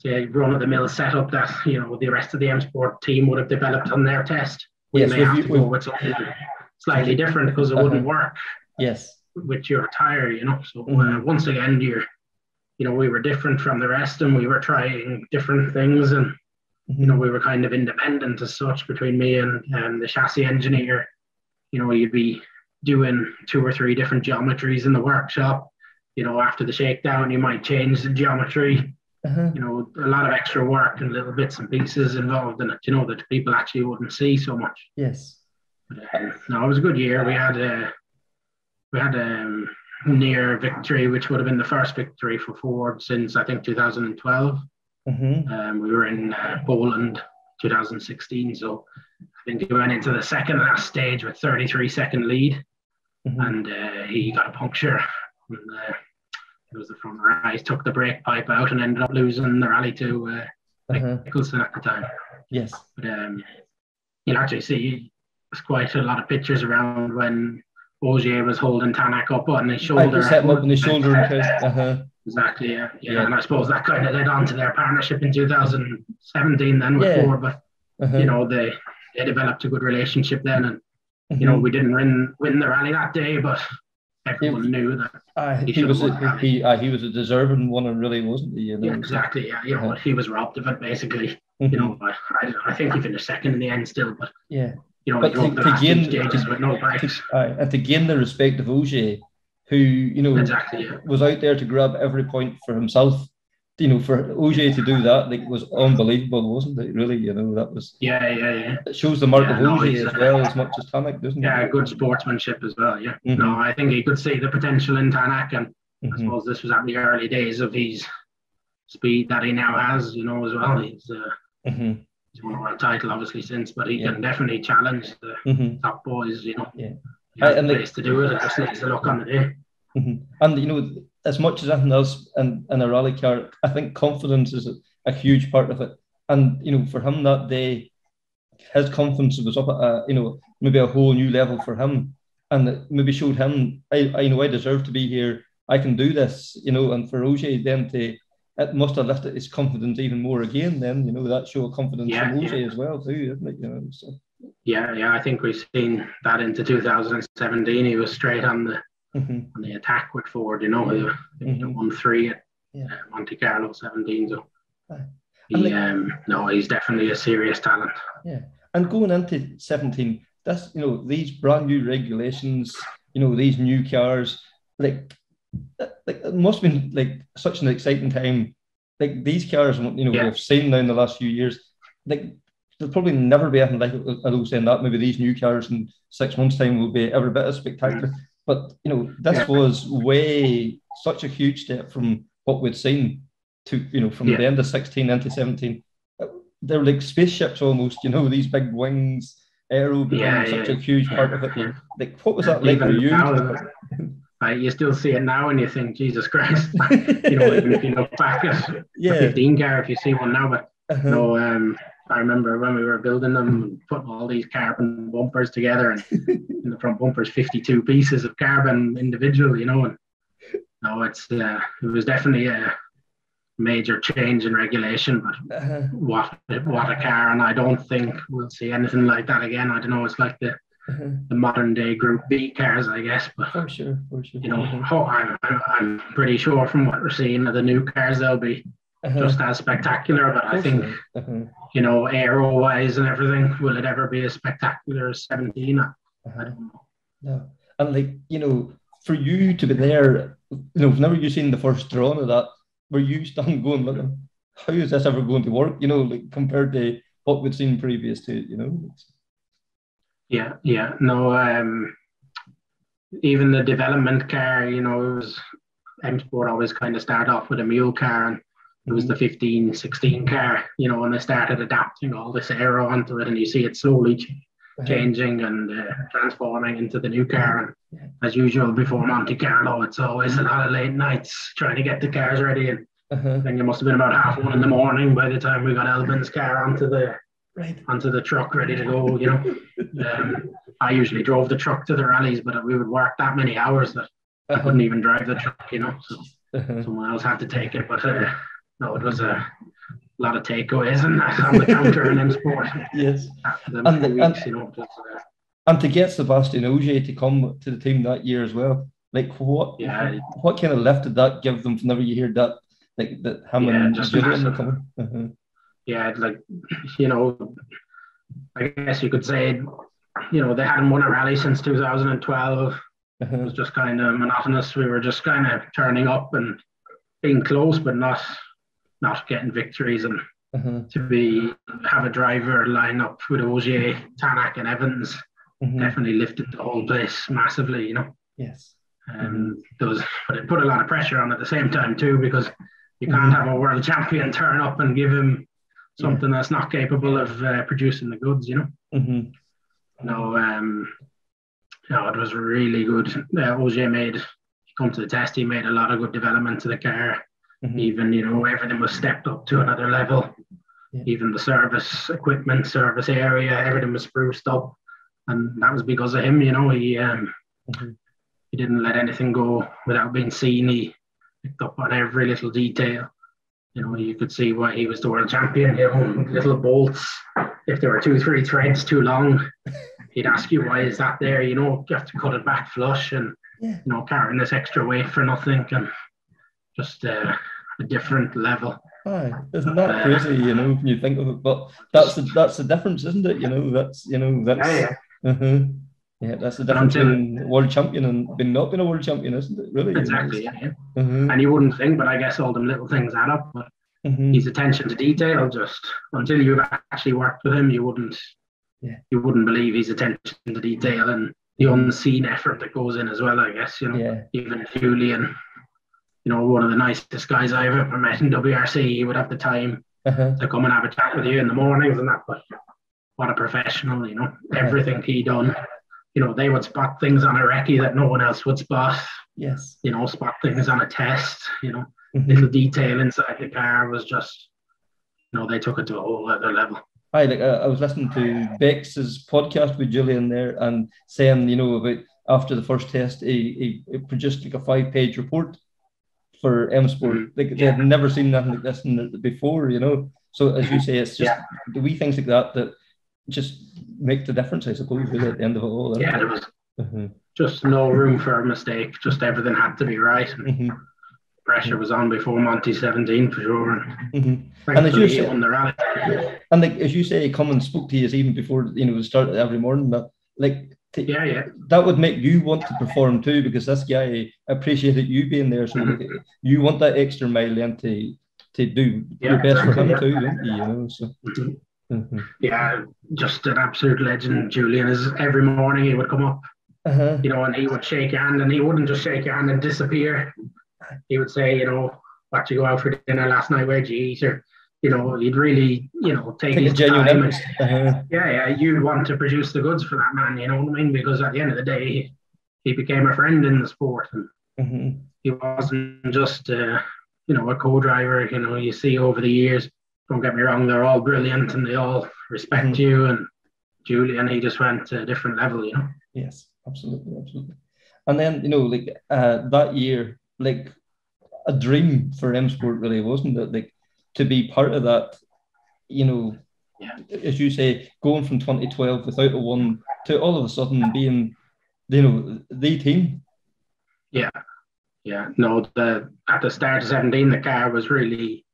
a run of the mill setup that, you know, the rest of the M Sport team would have developed on their test. We yes, may have you, to go with something slightly different because it uh-huh. wouldn't work. Yes. With your tire, you know. So mm-hmm. uh, once again, you're you know, we were different from the rest and we were trying different things and you know, we were kind of independent as such between me and, and the chassis engineer. You know, you'd be doing two or three different geometries in the workshop. You know, after the shakedown, you might change the geometry. Uh-huh. You know, a lot of extra work and little bits and pieces involved in it. You know that people actually wouldn't see so much. Yes. But, uh, no, it was a good year. We had a we had a um, near victory, which would have been the first victory for Ford since I think 2012. Mm-hmm. Um, we were in uh, Poland 2016, so I think he went into the second last stage with 33 second lead, Mhm. and uh, he got a puncture. And, uh, it was the front right, took the brake pipe out, and ended up losing the rally to uh, Uh-huh. Mikkelsen at the time. Yes. But um, you'll actually see there's quite a lot of pictures around when Ogier was holding Tanak up on his I shoulder. just set him up on his shoulder. Uh-huh. Exactly, yeah. yeah. Yeah. And I suppose that kind of led on to their partnership in 2017 then with Yeah. Ford. But, Uh-huh. you know, they, they developed a good relationship then. And, you know, mm-hmm. we didn't win, win the rally that day, but everyone knew that. Aye, he he was a, he, aye, he was a deserving one, and really wasn't he? You know? Yeah, exactly, yeah. You know, Uh-huh. he was robbed of it basically. You mm-hmm. know, I, I, I think he finished second in the end still, but, yeah. you know, But he to- to gain- stages with no brakes. Aye, and to gain the respect of Ogier, who you know Exactly, yeah. was out there to grab every point for himself. You know, for Ogier to do that, like was unbelievable, wasn't it? Really, you know, that was Yeah, yeah, yeah. it shows the mark Yeah, of no, Ogier as uh, well as much as Tanak, doesn't Yeah, it? good sportsmanship as well, yeah. Mhm. No, I think he could see the potential in Tanak and I Mhm. suppose this was at the early days of his speed that he now has, you know, as well. He's, uh, Mhm. he's won a title, obviously, since, but he Yeah. can definitely challenge the Mhm. top boys, you know. Yeah. I- uh, and the the- place to do it. It just needs to look on the day. And you know, as much as anything else in, in a rally car, I think confidence is a, a huge part of it. And you know, for him that day, his confidence was up at a, you know maybe a whole new level for him, and it maybe showed him, I, I know I deserve to be here. I can do this, you know. And for Ogier then to it must have lifted his confidence even more again. Then you know that show of confidence Yeah, from yeah. As well too, isn't it? You know, so. Yeah, yeah, I think we've seen that into 2017. He was straight on the Mhm. on the attack with Ford, you know. He, he won three at Yeah. uh, Monte Carlo 17. So he, like- um, no, he's definitely a serious talent. Yeah, and going into 17, that's you know, these brand new regulations, you know, these new cars, like, like it must have been like such an exciting time. Like these cars, you know, Yeah. we've seen now in the last few years, like there'll probably never be anything like. Although saying that, maybe these new cars in six months' time will be every bit as spectacular. But you know, this Yeah. was way such a huge step from what we'd seen to you know from Yeah. the end of 16 into 17 they're like spaceships almost, you know, these big wings, aero became Yeah, such yeah. a huge part of it. Like, what was that like for you? uh, you still see it now and you think, Jesus Christ. you know, even if you look back at yeah. 15 car, if you see one now, but uh-huh. no, um, I remember when we were building them and putting all these carbon bumpers together, and in the front bumpers, 52 pieces of carbon individual, you know. And no, it's uh, it was definitely a major change in regulation, but Uh-huh. what what a car, and I don't think we'll see anything like that again. I don't know. It's like the, Uh-huh. the modern day Group B cars, I guess, but For sure, for sure. you know, Uh-huh. oh, I'm, I'm, I'm pretty sure from what we're seeing of the new cars, they'll be Uh-huh. just as spectacular. But I think, uh-huh. You know, aero wise and everything, will it ever be as spectacular as 17? I Uh-huh. don't know. No. And like, you know, for you to be there, you know, whenever you've seen the first drawn of that, were you standing going, look, how is this ever going to work? You know, like compared to what we'd seen previous to it, you know? Yeah, yeah. No, um, even the development car, you know, it was M Sport always kind of start off with a mule car and it was the 15, 16 car, you know, and they started adapting all this aero onto it and you see it slowly changing and uh, transforming into the new car. And as usual, before Monte Carlo, it's always a lot of late nights trying to get the cars ready. And Uh-huh. I think it must have been about half one in the morning by the time we got Elfyn's car onto the Right. onto the truck ready to go. You know, um, I usually drove the truck to the rallies, but we would work that many hours that I Uh-huh. couldn't even drive the truck. You know, so Uh-huh. someone else had to take it. But uh, no, it was a lot of takeaways and that on the counter and in Sport Yes. And the- few and- You know, was, uh, And to get Sebastian Ogier to come to the team that year as well, like what Yeah. what kind of lift did that give them whenever you hear that like that him Yeah, and just coming? Uh-huh. yeah, it's like you know, I guess you could say you know, they hadn't won a rally since 2012. Uh-huh. It was just kind of monotonous. We were just kind of turning up and being close, but not not getting victories. And uh-huh. to be have a driver line up with Ogier, Tanak, and Evans uh-huh. definitely lifted the whole place massively. You know. Yes. Um, was, but it put a lot of pressure on at the same time too, because you can't have a world champion turn up and give him something that's not capable of uh, producing the goods. You know. Mm-hmm. No, um, no, it was really good. Uh, OJ made come to the test. He made a lot of good development to the car. Mm-hmm. Even you know everything was stepped up to another level. Yeah. Even the service equipment, service area, everything was spruced up, and that was because of him. You know, he um, mm-hmm. he didn't let anything go without being seen. He picked up on every little detail. You know, you could see why he was the world champion. You know, little bolts. If there were two, three threads too long, he'd ask you why is that there. You know, you have to cut it back flush, and yeah. you know, carrying this extra weight for nothing, and just uh, a different level. Aye, isn't that uh, crazy? You know, when you think of it, but that's the that's the difference, isn't it? You know, that's you know that's. Yeah, yeah. Uh-huh. Yeah, that's the difference between world champion and been not being a world champion, isn't it? Really? Exactly. You know? yeah. Mm-hmm. And you wouldn't think, but I guess all them little things add up. But mm-hmm. his attention to detail, just until you've actually worked with him, you wouldn't. Yeah. You wouldn't believe his attention to detail and the unseen effort that goes in as well. I guess you know, yeah. even Julien, you know, one of the nicest guys I've ever met in WRC, he would have the time uh-huh. to come and have a chat with you in the mornings and that. But what a professional, you know, everything he done you know, they would spot things on a recce that no one else would spot. Yes. You know, spot things on a test, you know, mm-hmm. little detail inside the car was just, you know, they took it to a whole other level. I like uh, I was listening to Bex's podcast with Julien there and saying, you know, about after the first test, he, he produced like a five page report for M Sport. Mm-hmm. Like they had never seen nothing like this before, you know. So as you say, it's just yeah. the wee things like that that just make the difference, I suppose, really, at the end of it all. Yeah, there was mm-hmm. just no room for a mistake. Just everything had to be right. And mm-hmm. Pressure was on before Monte 17 for sure. Mm-hmm. And as you say, won the rally. And like as you say, come and spoke to you even before you know start every morning. But like to, yeah, yeah, that would make you want to perform too because this guy appreciated you being there. So mm-hmm. you want that extra mile then to to do yeah, your best exactly, for him yeah. too, you? you know. So. Mm-hmm. Mm-hmm. Yeah, just an absolute legend. Julien is every morning he would come up, uh-huh. you know, and he would shake your hand, and he wouldn't just shake your hand and disappear. He would say, you know, what you go out for dinner last night? Where'd you eat? Or, you know, he'd really, you know, take, his time. And, uh-huh. Yeah, yeah, you'd want to produce the goods for that man. You know what I mean? Because at the end of the day, he, he became a friend in the sport, and mm-hmm. he wasn't just, uh, you know, a co-driver. You know, you see over the years don't get me wrong, they're all brilliant and they all respect mm-hmm. you. And Julien, he just went to a different level, you know. Yes, absolutely, absolutely. And then you know, like uh, that year, like a dream for M Sport, really, wasn't it? Like to be part of that, you know, yeah. as you say, going from 2012 without a one to all of a sudden being, you know, the team. Yeah, yeah. No, the at the start of 17, the car was really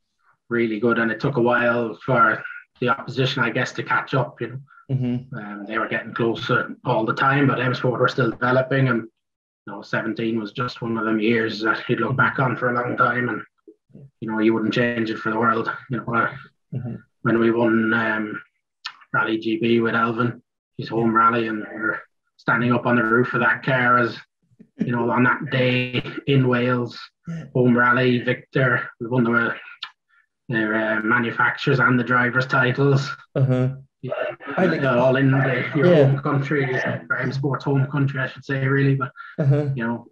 really good, and it took a while for the opposition, I guess, to catch up. You know, mm-hmm. um, they were getting closer all the time, but M Sport were still developing, and you know, 17 was just one of them years that you'd look back on for a long time, and you know, you wouldn't change it for the world. You know, uh, mm-hmm. when we won um, Rally GB with Elfyn, his home rally, and we were standing up on the roof of that car as you know, on that day in Wales, home rally, Victor, we won the their uh, manufacturers and the drivers' titles. Uh-huh. Yeah, I think they're all in the, your yeah. home country, or M Sports home country, I should say, really. But uh-huh. you know,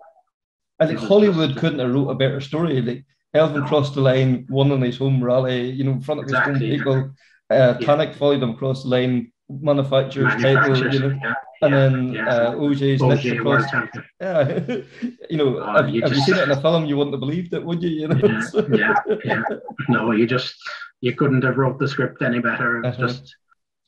I think Hollywood just... couldn't have wrote a better story. Like Elfyn crossed the line, won on his home rally, you know, in front of exactly, his home people. Uh, yeah. Followed him across the line, manufacturers title, you know. Yeah and then yeah. uh, Ogier's OJ across. Yeah, you know, oh, have, you, have just, you seen it in a film? You wouldn't have believed it, would you? You know, yeah, yeah. No, you just you couldn't have wrote the script any better. It's uh-huh. just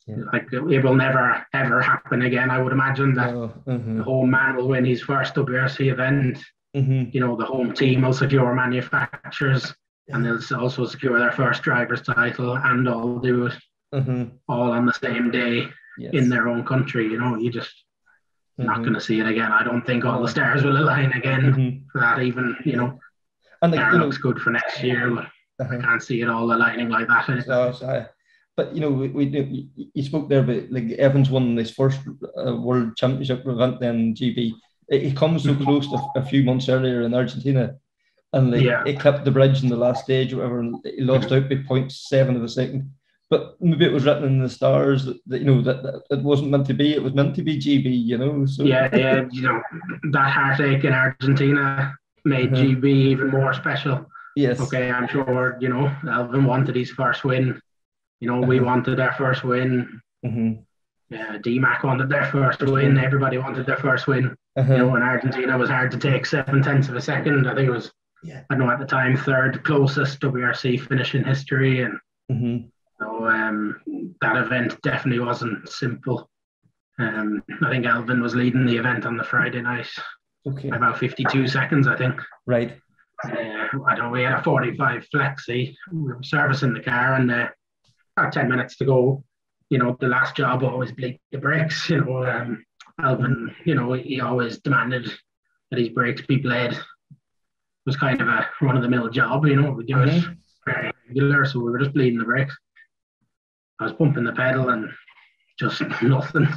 yeah. like it will never ever happen again. I would imagine that oh, the home man will win his first WRC event. Mm-hmm. You know, the home team will secure manufacturers, and they'll also secure their first driver's title, and all do it mm-hmm. all on the same day yes. in their own country. You know, you just mm-hmm. not going to see it again. I don't think all the stars will align again mm-hmm. for that. Even you know, and like, you know, looks good for next year, but uh-huh. I can't see it all aligning like that. So, so, but you know, we, we you spoke there about like Evans won his first uh, World Championship event then GB. He comes so mm-hmm. close to a few months earlier in Argentina, and like yeah. he clipped the bridge in the last stage, or whatever, and he lost out by 0.7 of a second. But maybe it was written in the stars that, that you know that, that, it wasn't meant to be. It was meant to be GB, you know. So yeah, yeah, you know that heartache in Argentina made uh-huh. GB even more special. Yes. Okay, I'm sure you know Elfyn wanted his first win. You know, uh-huh. we wanted our first win. Mm-hmm. Yeah, DMACK wanted their first win. Everybody wanted their first win. Uh-huh. You know, in Argentina was hard to take seven tenths of a second. I think it was, yeah. I know at the time, third closest WRC finish in history. And mm-hmm. so um, that event definitely wasn't simple. Um, I think Elfyn was leading the event on the Friday night. Okay. About 52 seconds, I think. Right. Uh, I know we had a 45 flexi. We were servicing the car and uh, about 10 minutes to go. You know, the last job always bleed the brakes. You know, um, Elfyn, you know, he always demanded that his brakes be bled. It was kind of a run of the mill job, you know, we do it very regular, so we were just bleeding the brakes. I was pumping the pedal and just nothing.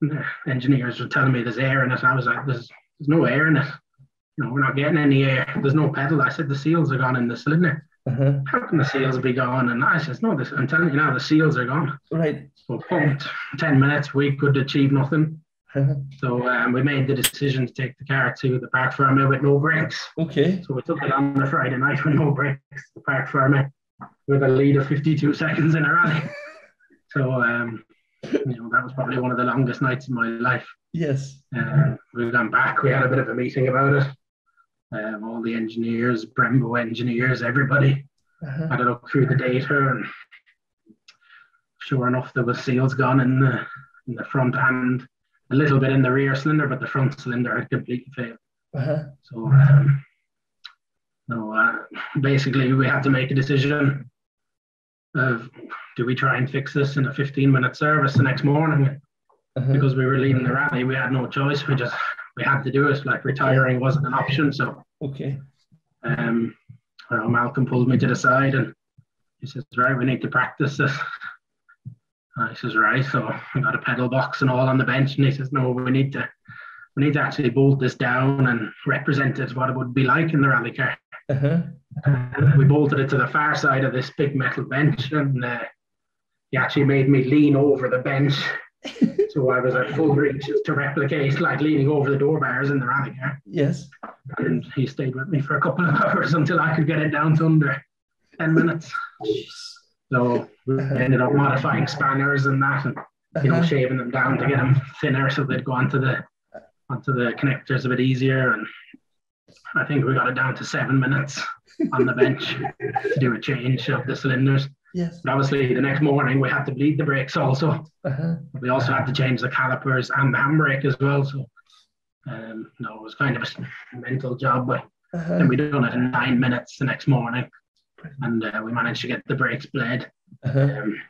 The engineers were telling me there's air in it. I was like, there's, there's no air in it. You know, we're not getting any air. There's no pedal. I said the seals are gone in the cylinder. Uh-huh. How can the seals be gone? And I says, no, this, I'm telling you now, the seals are gone. Right. So pumped 10 minutes, we could achieve nothing. So um, we made the decision to take the car to the Parc Fermé with no brakes. Okay. So we took it on the Friday night with no brakes, the Parc Fermé, with a lead of 52 seconds in a rally. so um, you know that was probably one of the longest nights in my life. Yes. Uh, we went back. We had a bit of a meeting about it. Um, all the engineers, Brembo engineers, everybody uh-huh. had a look through the data, and sure enough, there was seals gone in the in the front and a little bit in the rear cylinder, but the front cylinder had completely failed. Uh-huh. So, um, no, uh, basically, we had to make a decision of do we try and fix this in a 15 minute service the next morning uh-huh. because we were leaving the rally. We had no choice. We just we had to do it. Like retiring wasn't an option. So okay. Um, well, Malcolm pulled me to the side and he says, "Right, we need to practice this." And I says, "Right." So I got a pedal box and all on the bench, and he says, "No, we need to." We need to actually bolt this down and represent it what it would be like in the rally car. Uh-huh. Uh, we bolted it to the far side of this big metal bench, and uh, he actually made me lean over the bench so I was at full reach to replicate like leaning over the door bars in the rally car. Yes. And he stayed with me for a couple of hours until I could get it down to under 10 minutes. So we ended up modifying spanners and that and you know uh-huh. shaving them down to get them thinner so they'd go onto the onto the connectors a bit easier and I think we got it down to seven minutes on the bench to do a change of the cylinders. Yes. But obviously, the next morning we had to bleed the brakes also. Uh-huh. We also had to change the calipers and the handbrake as well. So, um, no, it was kind of a mental job. But uh-huh. then we done it in nine minutes the next morning, and uh, we managed to get the brakes bled, uh-huh. um,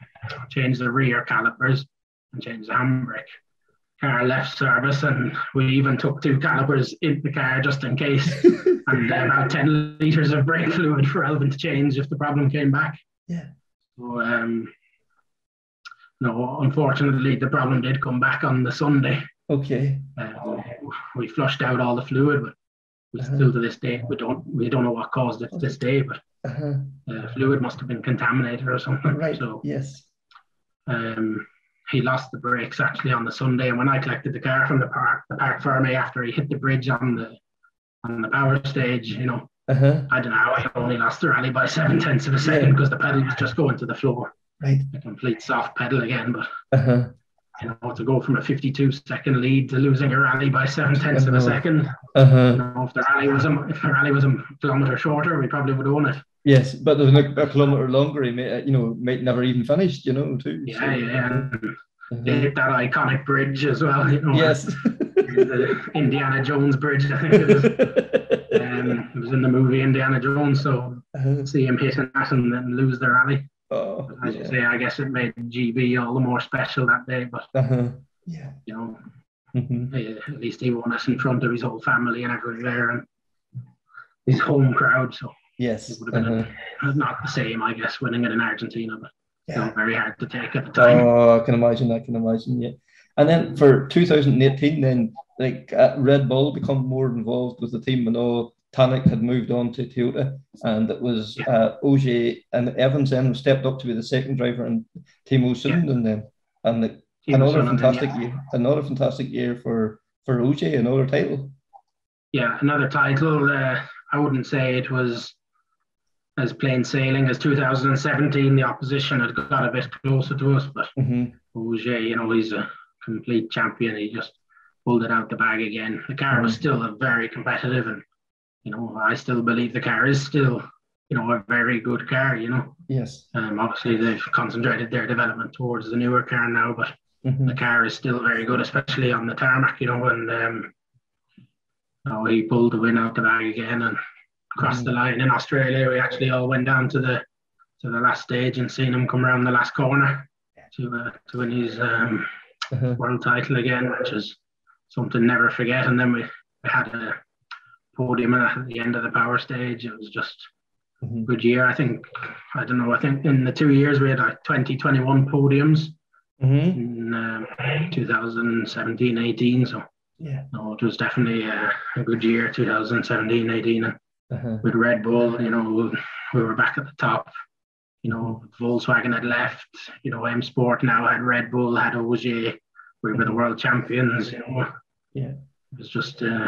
change the rear calipers, and change the handbrake. Car left service, and we even took two calipers in the car just in case, and uh, about ten liters of brake fluid for Elfyn to change if the problem came back. Yeah. So, um, no, unfortunately, the problem did come back on the Sunday. Okay. Uh, we flushed out all the fluid, but uh-huh. still to this day we don't we don't know what caused it to this day, but uh-huh. uh, fluid must have been contaminated or something. Right. So yes. Um, he lost the brakes actually on the Sunday, and when I collected the car from the park, the Parc Fermé after he hit the bridge on the on the power stage, you know, uh-huh. I don't know I only lost the rally by seven tenths of a second because yeah. the pedal was just going to the floor. Right. A complete soft pedal again, but uh-huh. You know, to go from a 52 second lead to losing a rally by seven tenths of a second. Uh-huh. You know, if the rally was a if the rally was a kilometer shorter, we probably would have won it. Yes, but there's a, a kilometer longer. He may, you know, might never even finished. You know, too. Yeah, so. yeah. And uh-huh. they hit that iconic bridge as well. You know, yes. the Indiana Jones bridge, I think it is. Um, it was in the movie Indiana Jones, so uh-huh. see him hitting that and then lose the rally. Oh, As yeah. you say, I guess it made GB all the more special that day. But Uh-huh. Yeah. you know, hmm eh, at least he won us in front of his whole family and everyone there, and his home crowd. So Yes. it would have been uh-huh. a, not the same, I guess, winning it in Argentina, but still Yeah. very hard to take at the time. Oh, I can imagine. I can imagine. Yeah. And then for 2018, then like uh, Red Bull become more involved with the team. and all. Tanak had moved on to Toyota, and it was uh, OJ and Evans then stepped up to be the second driver, and Teemu Suninen then, and the, another fantastic yeah. year, another fantastic year for for OJ, another title. yeah, another title. Uh, I wouldn't say it was as plain sailing as 2017. The opposition had got a bit closer to us, but hmm Ogier, you know, he's a complete champion. He just pulled it out the bag again. The car was Mhm. still a very competitive, and you know, I still believe the car is still, you know, a very good car. You know, Yes. um, obviously they've concentrated their development towards the newer car now, but hmm the car is still very good, especially on the tarmac, you know, and um, oh, he pulled the win out the bag again and crossed the line in Australia. We actually all went down to the to the last stage and seen him come around the last corner to uh, to win his um, Uh-huh. world title again, which is something never forget. And then we, we had a podium at the end of the power stage. It was just Mhm. a good year. I think I don't know. I think in the two years we had like 20, 21 podiums hmm in um, 2017 18 so Yeah. no, it was definitely a, a good year 2017 18 Uh-huh. with red bull you know we were back at the top you know volkswagen had left you know m sport now had red bull had ogier we were the world champions you know Yeah. it was just uh,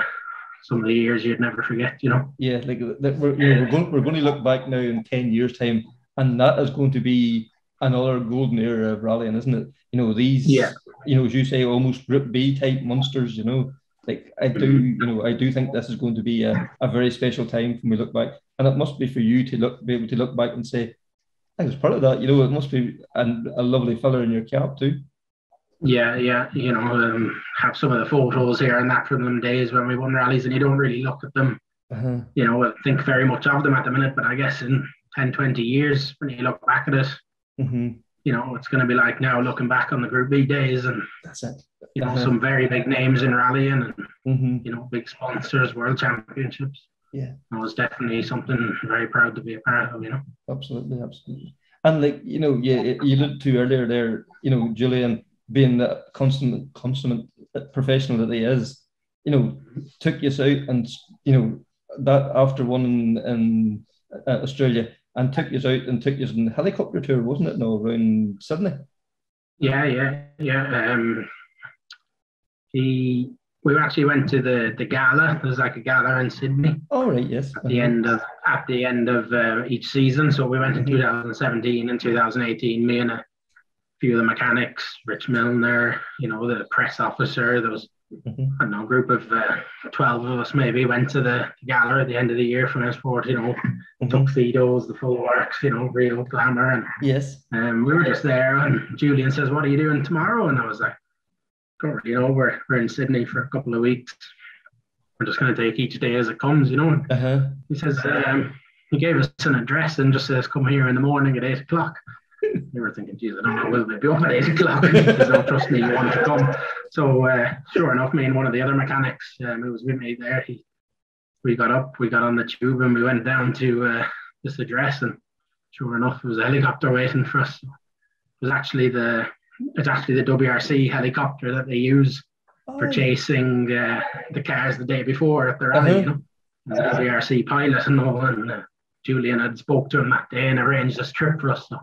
some of the years you'd never forget you know Yeah, like that we're, you know, we're going we're going to look back now in ten years' time, and that is going to be another golden era of rallying, isn't it? You know, these, Yeah. you know, as you say, almost Group B type monsters. You know, like I do, mm-hmm. you know, I do think this is going to be a, a very special time when we look back, and it must be for you to look be able to look back and say, I was part of that. You know, it must be and a lovely fella in your cap too. Yeah yeah you know um, have some of the photos here and that from them days when we won rallies and you don't really look at them Uh-huh. you know, think very much of them at the minute, but I guess in 10, 20 years, when you look back at it, hmm you know, it's going to be like now looking back on the Group B days and, That's it. you know, Uh-huh. some very big names in rallying and, hmm you know, big sponsors, world championships. Yeah. It was definitely something very proud to be a part of, you know. Absolutely, absolutely. And like you know, you you alluded to earlier there, you know, Julien being the consummate consummate professional that he is, you know, took you out and you know that after one in, in uh, Australia and took you out and took you on a helicopter tour, wasn't it? No, around Sydney. Yeah, yeah, yeah. Um, he, we actually went to the, the gala. There's like a gala in Sydney. Oh right, yes. at the end of at the end of uh, each season. So we went in 2017 and 2018. Me and a few of the mechanics, Rich Millener, you know, the press officer. There was Mhm. i don't know group of uh, 12 of us maybe went to the gala at the end of the year from sport. You know, Mhm. tuxedos, the full works. You know, real glamour. And Yes. um, we were just there. And Julien says, "What are you doing tomorrow?" And I was like, "Don't really know. We're we're in Sydney for a couple of weeks." We're just going to take each day as it comes, you know. Uh huh. He says um, he gave us an address and just says, "Come here in the morning at eight o'clock." We were thinking, "Geez, I don't know, will they be up at eight o'clock?" Says, "No, trust me, you want to come." So, uh, sure enough, me and one of the other mechanics um, who was with me there, he, we got up, we got on the tube, and we went down to uh, this address, and sure enough, there was a helicopter waiting for us. It was actually the it's actually the WRC helicopter that they use for chasing uh, the cars the day before at the rally. Uh-huh. You know, the WRC pilot and all, and uh, Julien had spoke to him that day and arranged this trip for us. So,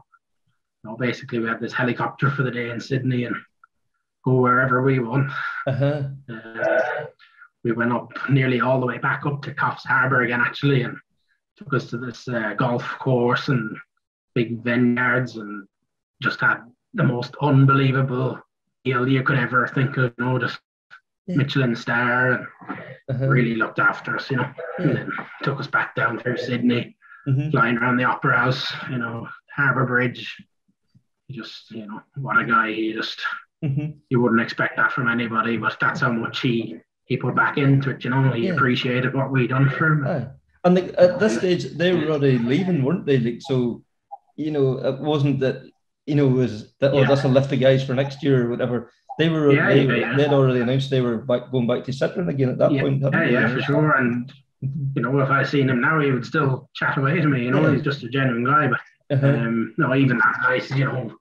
you know, basically, we had this helicopter for the day in Sydney and go wherever we want. Uh huh. Uh, we went up nearly all the way back up to Coffs Harbour again, actually, and took us to this uh, golf course and big vineyards and just had the most unbelievable deal you could ever think of. You know, just Yeah. Michelin star and Uh-huh. really looked after us, you know, and then took us back down through Sydney, Mhm. flying around the Opera House, you know, Harbour Bridge. He just, you know, what a guy. He just, Mhm. you wouldn't expect that from anybody, but that's how much he he put back into it. You know, he Yeah. appreciated what we'd done for him. Aye. And like, at this stage, they were already leaving, weren't they? Like, so, you know, it wasn't that you know, was that oh, yeah. this will lift the guys for next year or whatever. They were yeah, they, yeah, they'd already announced they were back, going back to Citroen again at that yeah, point. Yeah, yeah, for sure. And you know, if I seen him now, he would still chat away to me. You know, he's just a genuine guy. But uh-huh. um, no, even that nice. You know,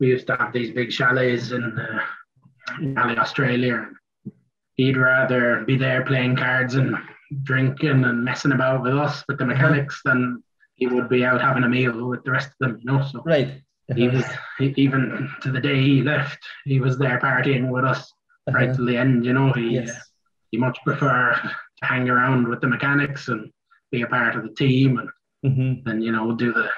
we used to have these big chalets in, uh, in Australia. And he'd rather be there playing cards and drinking and messing about with us with the uh-huh. mechanics than he would be out having a meal with the rest of them. You know, so right he was even to the day he left, he was there partying with us uh-huh. right till the end. You know, he yes. uh, he much prefer to hang around with the mechanics and be a part of the team and mm-hmm. and you know do the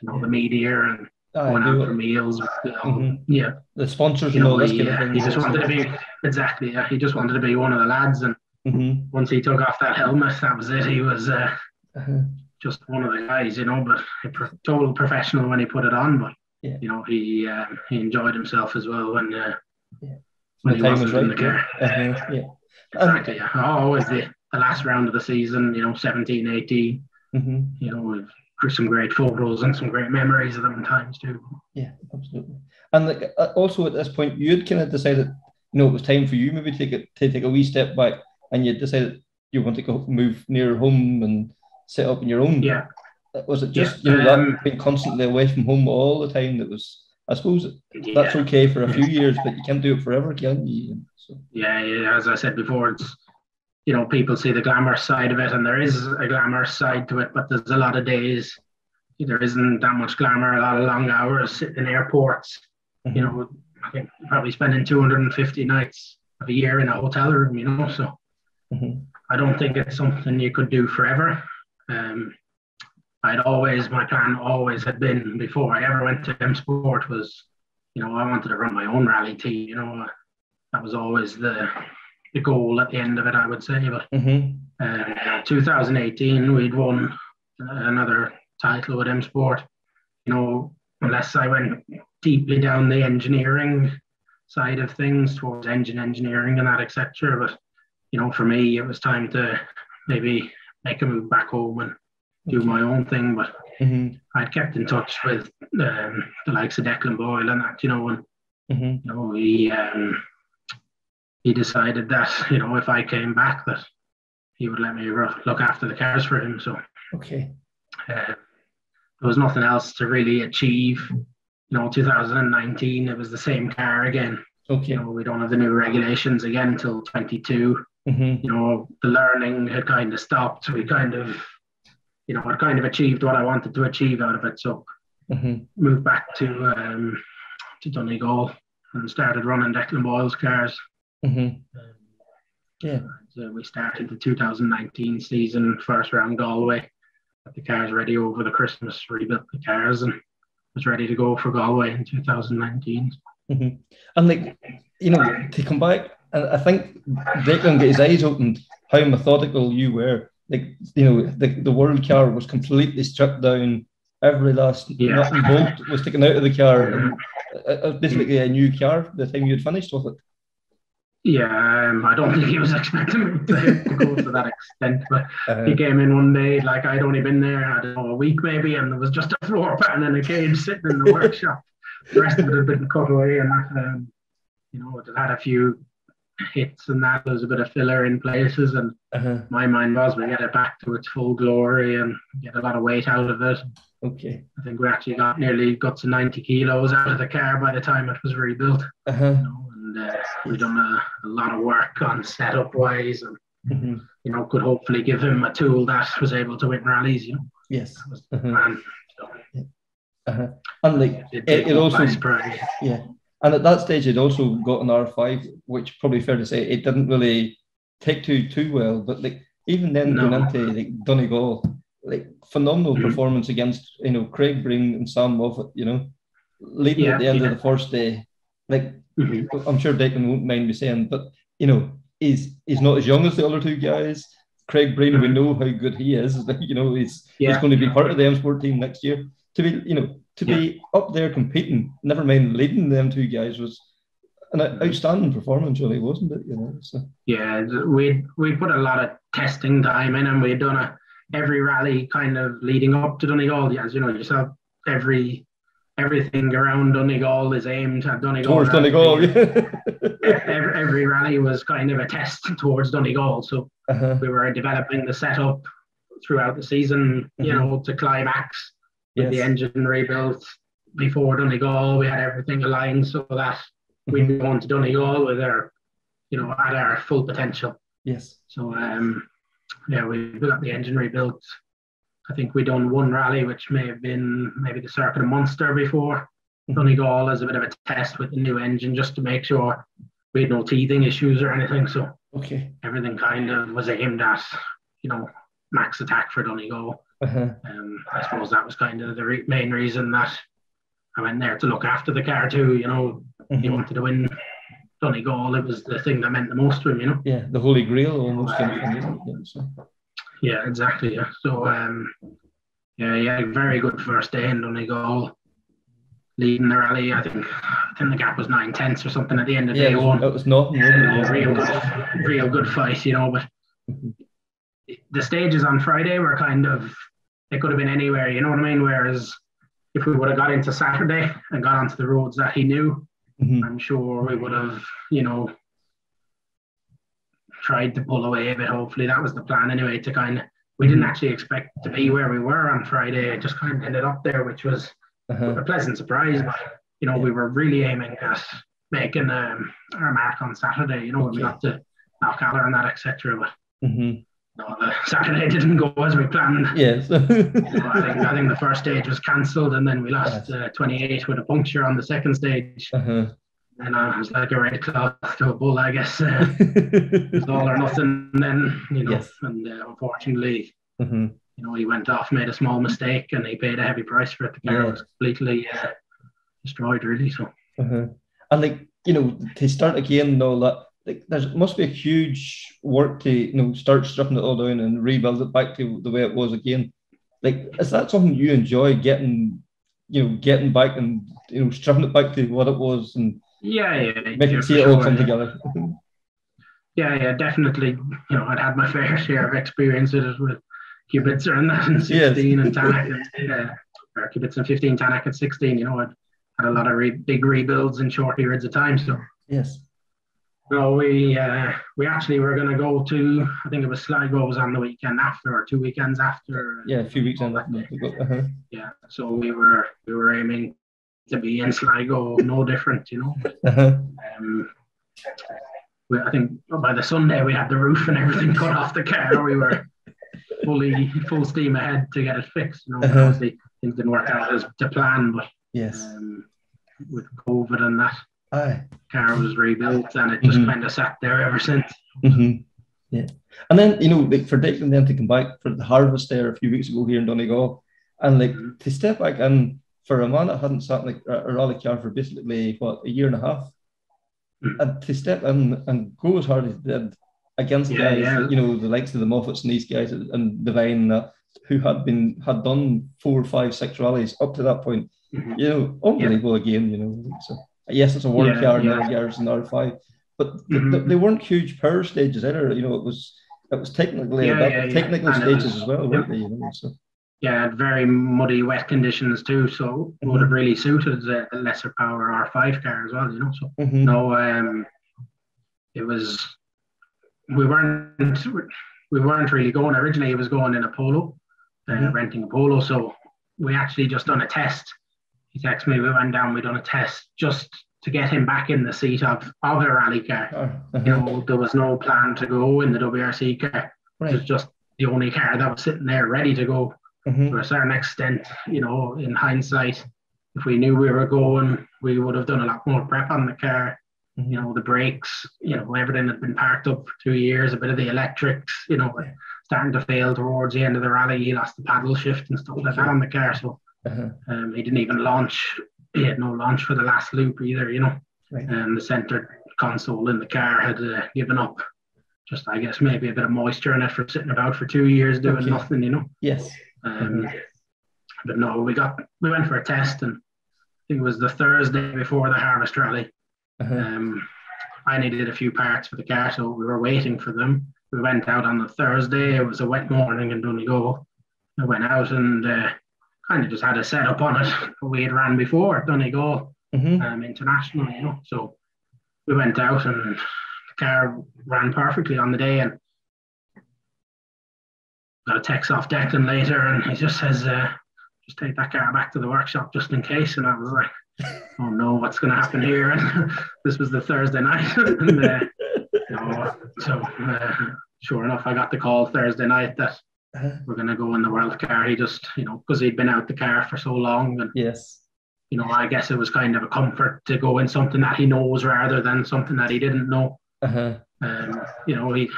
you know the media and oh, going out for meals. Mm-hmm. Yeah, the sponsors you know, he, uh, he just wanted to be exactly. Yeah, he just wanted to be one of the lads and. Mm-hmm. Once he took off that helmet, that was it. He was uh, uh-huh just one of the guys, you know, but a total professional when he put it on. But yeah. you know, he uh, he enjoyed himself as well when uh, yeah. when the he wasn't was in the car. Uh-huh. Yeah, exactly. Yeah. always the, the last round of the season, you know, 17, 18. Mm-hmm. You know, some great photos and some great memories of them times too. Yeah, absolutely. And like, uh, also at this point, you'd kind of decided, you know, it was time for you maybe take it to take a wee step back, and you decided you want to go move near home and set up in your own. Yeah. Was it just yeah. you know um, that being constantly away from home all the time that was? I suppose yeah. that's okay for a few years, but you can't do it forever, can you? So. Yeah, yeah, as I said before, it's you know people see the glamorous side of it, and there is a glamorous side to it, but there's a lot of days there isn't that much glamour, a lot of long hours sitting in airports. Mm-hmm. You know, I think probably spending 250 nights of a year in a hotel room. You know, so mm-hmm. I don't think it's something you could do forever. Um, I'd always, my plan always had been before I ever went to M Sport was, you know, I wanted to run my own rally team. You know, that was always the the goal at the end of it, I would say. But mm-hmm. uh, 2018, we'd won another title with M Sport. You know, unless I went deeply down the engineering side of things towards engine engineering and that, etc. But you know, for me, it was time to maybe make a move back home and do my own thing. But mm-hmm. I'd kept in touch with um, the likes of Declan Boyle and that, you know, and mm-hmm. you know, he um, he decided that you know if I came back that he would let me look after the cars for him. So okay, uh, there was nothing else to really achieve. You know, 2019 it was the same car again. Okay, you know, we don't have the new regulations again until 22. Mm-hmm. You know, the learning had kind of stopped. We kind of, you know, I kind of achieved what I wanted to achieve out of it. So mm-hmm. moved back to um, to Donegal and started running Declan Boyle's cars. Mm-hmm. yeah. So we started the 2019 season, first round Galway. Got the cars ready over the Christmas, rebuilt the cars, and was ready to go for Galway in 2019. Mm-hmm. And like, you know, to come back and I think Declan get his eyes opened how methodical you were. Like you know, the, the world car was completely stripped down. Every last yeah. nut and bolt was taken out of the car. And it was basically a new car the time you'd finished with it. Yeah, um, I don't think he was expecting me to, to go to that extent. But uh, he came in one day, like I'd only been there, I don't know, a week maybe, and there was just a floor pan and a cage sitting in the workshop. The rest of it had been cut away, and that, um, you know, it had a few hits and that. There was a bit of filler in places, and uh-huh. my mind was we get it back to its full glory and get a lot of weight out of it. Okay. I think we actually got nearly got to 90 kilos out of the car by the time it was rebuilt. Uh-huh. You know, and uh, we've done a, a, lot of work on setup wise, and mm-hmm. you know could hopefully give him a tool that was able to win rallies. You know. Yes. The uh-huh. plan. So, yeah. Uh-huh. And like it, it, it also yeah and at that stage, it also got an R5, which probably fair to say it didn't really take to too well. But like even then, no. going into like Donegal, like phenomenal mm-hmm. performance against you know Craig Breen and Sam Moffett. You know, leading yeah, at the end yeah. of the first day. Like mm-hmm. I'm sure Declan won't mind me saying, but you know, he's he's not as young as the other two guys. Craig Breen, mm-hmm. we know how good he is. You know, he's yeah. he's going to be part of the M Sport team next year. To be, you know, to yeah. be up there competing, never mind leading them two guys, was an outstanding performance, really, wasn't it? You know, so. Yeah, we we put a lot of testing time in, and we'd done a every rally kind of leading up to Donegal. As you know yourself, every everything around Donegal is aimed at Donegal. Towards Donegal, every, every, rally was kind of a test towards Donegal. So uh-huh. we were developing the setup throughout the season, you mm-hmm. know, to climax with yes. the engine rebuilt before Donegal. We had everything aligned so that we'd be going to Donegal with our, you know, at our full potential. Yes. So um, yeah, we got the engine rebuilt. I think we done one rally, which may have been maybe the Circuit of Munster before mm-hmm. Donegal as a bit of a test with the new engine, just to make sure we had no teething issues or anything. So okay, everything kind of was aimed at, you know, max attack for Donegal. Uh-huh. Um, I suppose that was kind of the re- main reason that I went there to look after the car too. You know, mm-hmm. he wanted to win Donegal. It was the thing that meant the most to him. You know. Yeah, the holy grail almost. Uh. Yeah, exactly. Yeah. So um, yeah, yeah, very good first day in goal, Leading the rally, I think. I think the gap was nine tenths or something at the end of yeah, day one. It was nothing. Really. real good, real good fight, you know. But the stages on Friday were kind of. It could have been anywhere, you know what I mean. Whereas if we would have got into Saturday and got onto the roads that he knew, mm-hmm. I'm sure we would have, you know, tried to pull away a bit. Hopefully, that was the plan anyway. To kind of, we didn't mm-hmm. actually expect to be where we were on Friday. It just kind of ended up there, which was uh-huh. a pleasant surprise. But you know, yeah. we were really aiming at making um, our mark on Saturday. You know, okay. we got to Knockalla and that, etc. But mm-hmm no, the Saturday didn't go as we planned. Yes. I think I think the first stage was cancelled, and then we lost uh, 28 with a puncture on the second stage. Uh-huh. And it was like a red cloth to a bull, I guess. Uh, it's all or nothing. Then you know, yes. and uh, unfortunately, mm-hmm. you know, he went off, made a small mistake, and he paid a heavy price for it. The car yeah. was completely uh, destroyed, really. So. Uh-huh. And like you know, to start again, though, that like there must be a huge work to you know start stripping it all down and rebuild it back to the way it was again. Like, is that something you enjoy getting, you know, getting back and you know stripping it back to what it was and yeah, yeah, making yeah, see it all come together. yeah, yeah, definitely. You know, I'd had my fair share of experiences with Kubica and that in 16 yes. and Tanak, yeah, or Kubica and 15, Tanak at 16. You know, I'd had a lot of re- big rebuilds in short periods of time. So yes no, we uh, we actually were going to go to I think it was Sligo was on the weekend after or two weekends after. Yeah, a few weeks after. Uh-huh. Yeah, so we were we were aiming to be in Sligo, no different, you know. Uh-huh. Um, we, I think by the Sunday we had the roof and everything cut off the car. We were fully full steam ahead to get it fixed. You know, uh-huh. obviously things didn't work out as to plan, but yes, um, with COVID and that. Aye. Car was rebuilt and it just mm-hmm. kind of sat there ever since. Mm-hmm. Yeah. And then, you know, like for Declan then to come back for the harvest there a few weeks ago here in Donegal and like mm-hmm. to step back and for a man that hadn't sat in like a rally car for basically what a year and a half mm-hmm. and to step in and go as hard as he did against yeah, guys, yeah. you know, the likes of the Moffetts and these guys and Devine that who had been had done four, five, six rallies up to that point, mm-hmm. you know, unbelievable yeah. again, you know. So Yes, it's a world yeah, car yeah. and yards and R5, but mm-hmm. they, they, weren't huge power stages either. You know, it was it was technically yeah, yeah, technical stages as well, weren't they? You know, so. Yeah, very muddy, wet conditions too, so mm-hmm. would have really suited the, lesser power R5 car as well. You know, so mm-hmm. no, um, it was we weren't we weren't really going. Originally, it was going in a polo, uh, mm-hmm. renting a polo. So we actually just done a test he texted me, we went down, we done a test just to get him back in the seat of, of a rally car. Oh, uh-huh. You know, there was no plan to go in the WRC car. Right. It was just the only car that was sitting there ready to go. Mm-hmm. To a certain extent, you know, in hindsight, if we knew we were going, we would have done a lot more prep on the car. Mm-hmm. You know, the brakes, you know, everything had been parked up for two years, a bit of the electrics, you know, starting to fail towards the end of the rally. He lost the paddle shift and stuff like that on the car. So uh-huh. Um, he didn't even launch. He had no launch for the last loop either. You know, right. and the center console in the car had uh, given up. Just I guess maybe a bit of moisture in it for sitting about for two years doing okay. nothing. You know. Yes. Um, uh-huh. But no, we got we went for a test, and I think it was the Thursday before the harvest rally. Uh-huh. Um, I needed a few parts for the car, so we were waiting for them. We went out on the Thursday. It was a wet morning in Donegal. I went out and uh, kind of just had a setup on it. We had ran before Donegal Mhm. um, international, you know. So we went out and the car ran perfectly on the day and got a text off Declan later and he just says, uh, just take that car back to the workshop just in case. And I was like, oh no, what's going to happen here? And this was the Thursday night. and, uh, you know, so uh, sure enough, I got the call Thursday night that Uh-huh. we're going to go in the world car. He just, you know, because he'd been out the car for so long and Yes. you know, I guess it was kind of a comfort to go in something that he knows rather than something that he didn't know. Uh-huh. Um, you know, he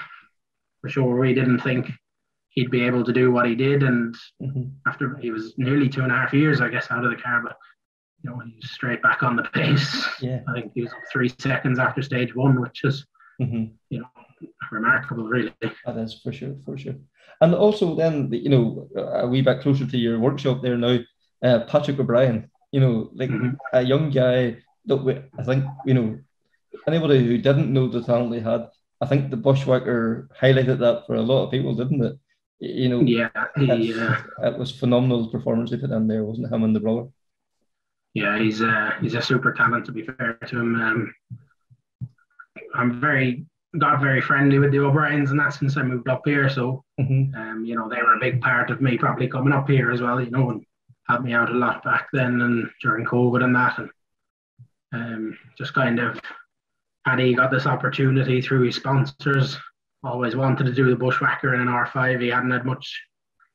for sure we didn't think he'd be able to do what he did, and Mhm. after he was nearly two and a half years, I guess, out of the car, but you know, he was straight back on the pace. Yeah. I think he was up three seconds after stage one, which is Mhm. you know remarkable, really. That is for sure, for sure. And also then, you know, a wee bit closer to your workshop there now, uh, Patrick O'Brien, you know, like Mhm. a young guy that we, I think, you know, anybody who didn't know the talent they had, I think the Bushwhacker highlighted that for a lot of people, didn't it? You know, Yeah, he, uh, it was phenomenal performance they put in there, wasn't it? Him and the brother. yeah, he's uh, he's a super talent. To be fair to him, um, I'm very got very friendly with the O'Briens and that since I moved up here. So Mhm. um, you know, they were a big part of me probably coming up here as well, you know, and helped me out a lot back then and during COVID and that. And um, just kind of had he got this opportunity through his sponsors, always wanted to do the bushwhacker in an R5. He hadn't had much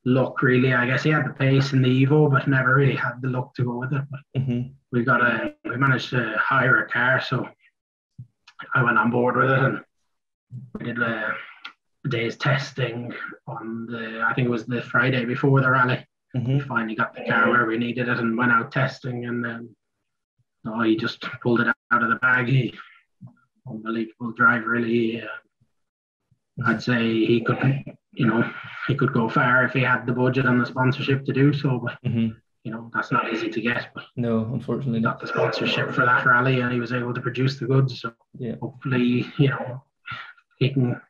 luck really. I guess he had the pace in the Evo, but never really had the luck to go with it. But Mhm. we got a we managed to hire a car, so I went on board with it and we did a day's testing on the I think it was the Friday before the rally. We Mhm. finally got the car where we needed it and went out testing and then oh, he just pulled it out of the bag. He unbelievable drive really. Uh, I'd say he could you know he could go far if he had the budget and the sponsorship to do so, but Mhm. you know that's not easy to get. But No, unfortunately not. the sponsorship for that rally and he was able to produce the goods. So Yeah. hopefully, you know, he can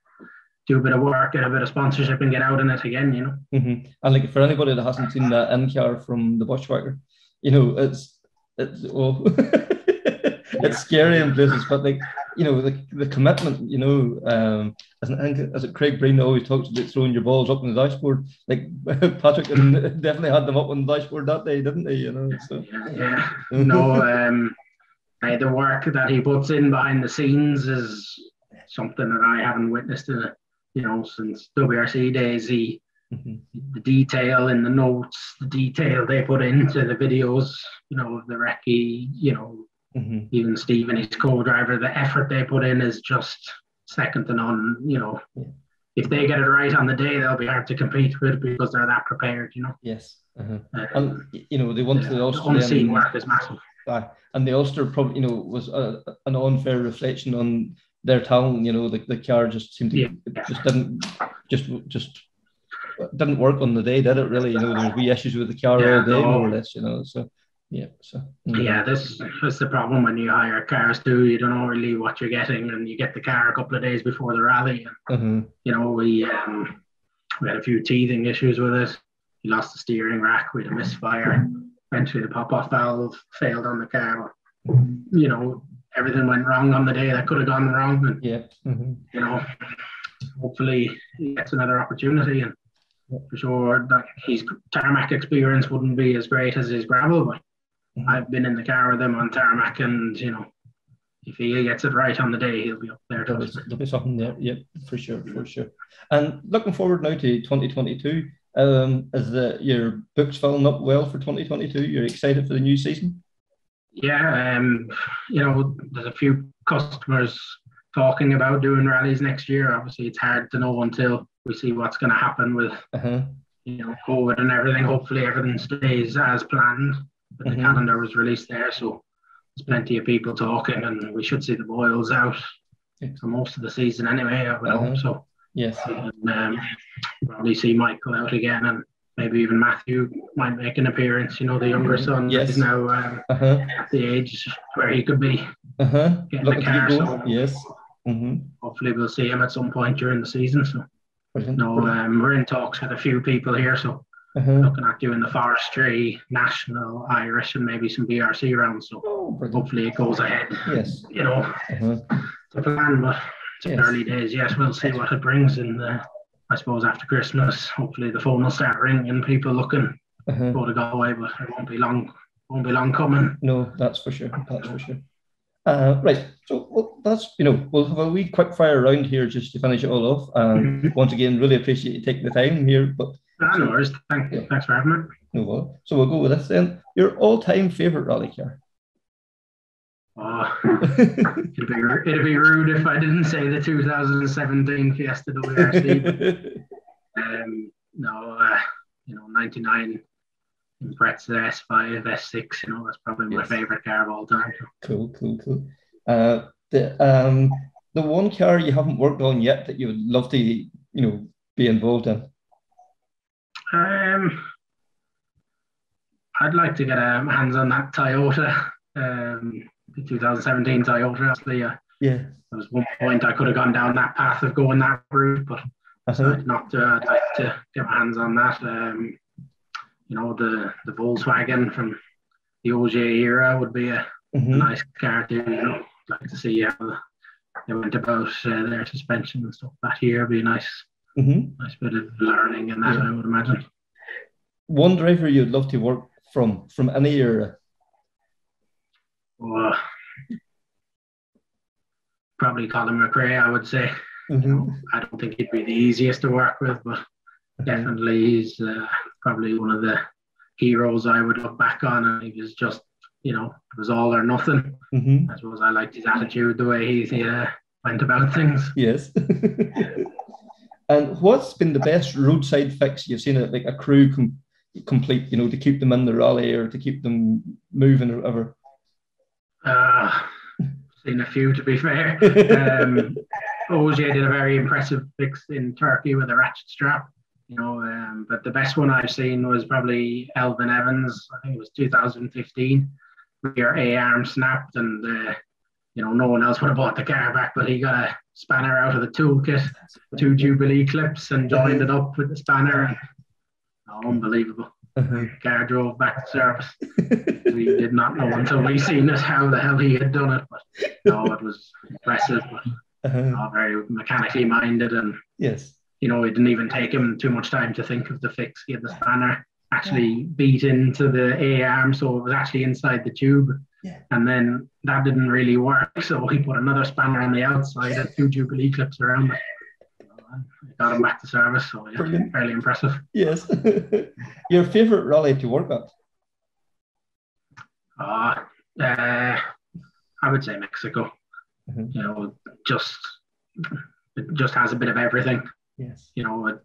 do a bit of work, get a bit of sponsorship and get out in it again, you know. hmm And like for anybody that hasn't seen that in car from the Bushwhacker, you know, it's it's oh, it's scary in places, but like you know, the, the commitment, you know, um, as, I think, as it Craig Breen always talks about throwing your balls up on the dashboard. Like Patrick definitely had them up on the dashboard that day, didn't he? You know, so Yeah, yeah. no, um, the work that he puts in behind the scenes is something that I haven't witnessed in, a, you know, since WRC days. He, Mhm. the detail in the notes, the detail they put into the videos, you know, of the recce, you know, Mhm. even Stephen, his co-driver, the effort they put in is just second to none. You know, Yeah. if they get it right on the day, they'll be hard to compete with because they're that prepared. You know, yes, uh-huh. uh, and you know they went to the Ulster unseen work is massive. Aye. and the Ulster probably, you know, was a, an unfair reflection on their talent. You know, the, the car just seemed to Yeah. just didn't just just didn't work on the day, did it? Really, you know, there was wee issues with the car Yeah, all day, no. more or less. You know, so yeah, so mm. Yeah, this is the problem when you hire cars too. You don't know really what you're getting, and you get the car a couple of days before the rally. And Mhm. you know, we um, we had a few teething issues with it. We lost the steering rack. We had a misfire. Eventually, the pop-off valve failed on the car. You know, everything went wrong on the day that could have gone wrong. And yeah, mhm. you know, hopefully he gets another opportunity. And for sure, that his tarmac experience wouldn't be as great as his gravel. But Mhm. I've been in the car with him on tarmac, and you know, if he gets it right on the day, he'll be up there. there'll, be, there'll be something there. Yeah, for sure, for sure. And looking forward now to 2022. Um, is the your books filling up well for 2022? You're excited for the new season? Yeah, um, you know, there's a few customers talking about doing rallies next year. Obviously, it's hard to know until we see what's going to happen with Uh-huh. you know COVID and everything. Hopefully, everything stays as planned. But the Mhm. calendar was released there, so there's plenty of people talking, and we should see the boils out Yeah. for most of the season anyway. I would Uh-huh. hope so. Yes. And, um, probably see Michael out again, and maybe even Matthew might make an appearance. You know, the younger son Yes. is now um, Uh-huh. at the age where he could be. Uh-huh. Getting the to car, so- Yes. Mm-hmm. Hopefully, we'll see him at some point during the season. So, Brilliant. no, um, we're in talks with a few people here, so uh-huh. looking at doing the forestry, national, Irish, and maybe some BRC rounds. So oh, hopefully it goes ahead. Yes. You know, uh-huh. the plan, but it's yes. early days. Yes, we'll see what it brings. And I suppose after Christmas, hopefully the phone will start ringing, people looking uh-huh. go to Galway, but it won't be long. Won't be long coming. No, that's for sure. That's for sure. Uh, right. So well, that's you know we'll have a wee quick fire round here just to finish it all off. Um, mm-hmm. Once again, really appreciate you taking the time here. But ah, no worries. Thank, yeah. Thanks for having me. No well, So we'll go with this then. Your all-time favorite rally car. Oh, it'd, be, it'd be rude if I didn't say the 2017 Fiesta WRC. um, no, uh, you know, 99 Brett's S5, S6, you know, that's probably my yes. favorite car of all time. Cool, cool, cool. Uh, the um, the one car you haven't worked on yet that you would love to, you know, be involved in? Um, I'd like to get um, hands on that Toyota, um, the 2017 Toyota. Actually, uh, yeah. There was one point I could have gone down that path of going that route, but uh-huh. not. Uh, I'd like to get my hands on that. Um, you know, the the Volkswagen from the Ogier era would be a mm-hmm. nice car to, you know, like to see how they went about uh, their suspension and stuff that year. Would be nice, mm-hmm. nice bit of learning and that, yeah. I would imagine. One driver you'd love to work from, from any era? Well, probably Colin McRae, I would say. Mm-hmm. You know, I don't think he'd be the easiest to work with, but mm-hmm. definitely he's uh, probably one of the heroes I would look back on. And he was just, you know, it was all or nothing. Mm-hmm. I suppose I liked his attitude, the way he uh, went about things. Yes. and what's been the best roadside fix you've seen? It like a crew com- complete, you know, to keep them in the rally or to keep them moving or whatever. Uh, seen a few to be fair. Um, Ogier did a very impressive fix in Turkey with a ratchet strap you know. Um, but the best one I've seen was probably Elfyn Evans. I think it was 2015. Your A arm snapped, and uh, you know no one else would have bought the car back, but he got a spanner out of the toolkit, two Jubilee clips, and joined it up with the spanner. Oh, unbelievable. Uh-huh. Car drove back to service. we did not know until we seen it how the hell he had done it, but no, it was impressive. But uh-huh. very mechanically minded and yes, you know, it didn't even take him too much time to think of the fix. He had the spanner actually yeah. beat into the A arm, so it was actually inside the tube. Yeah. And then that didn't really work, so he put another spanner on the outside and two Jubilee clips around it. got him back to service, so yeah, fairly impressive. Yes. Your favorite rally to work at? Uh, uh, I would say Mexico. Mm-hmm. You know, just it just has a bit of everything. Yes. You know, it,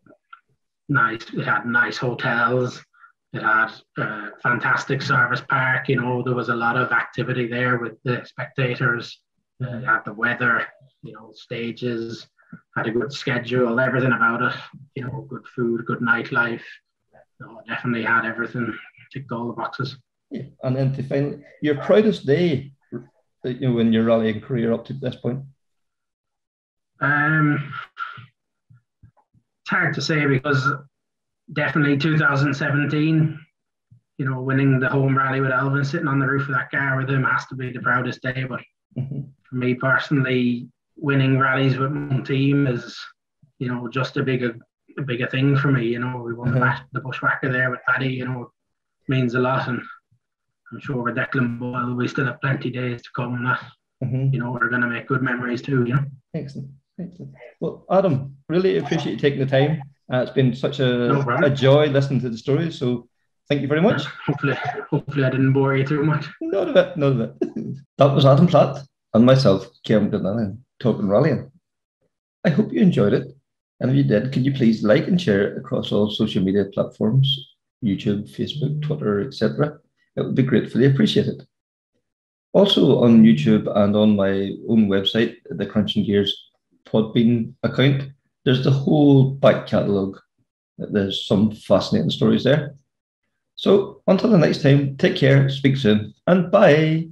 nice. It had nice hotels. It had a fantastic service park. You know, there was a lot of activity there with the spectators. Uh, had the weather. You know, stages. Had a good schedule. Everything about it. You know, good food, good nightlife. Know, definitely had everything. Ticked all the boxes. Yeah. And then to find your proudest day, you know, in your rallying career up to this point. Um, it's hard to say because definitely 2017, you know, winning the home rally with Elfyn, sitting on the roof of that car with him has to be the proudest day. But mm-hmm. for me personally, winning rallies with my team is, you know, just a bigger, a bigger thing for me. You know, we won mm-hmm. the, the bushwhacker there with Paddy. You know, means a lot, and I'm sure with Declan Boyle, we still have plenty days to come. That mm-hmm. you know, we're going to make good memories too. You know. Excellent. Excellent. Well, Adam, really appreciate you taking the time. Uh, it's been such a, no a joy listening to the stories. So thank you very much. Hopefully, hopefully I didn't bore you too much. Not a bit, not a bit. that was Adam Platt and myself, Kieran Glenallen, talking rallying. I hope you enjoyed it. And if you did, could you please like and share it across all social media platforms, YouTube, Facebook, Twitter, etc. It would be gratefully appreciated. Also on YouTube and on my own website, the Krunching Gears Podbean account, there's the whole back catalogue. There's some fascinating stories there. So until the next time, take care, speak soon, and bye.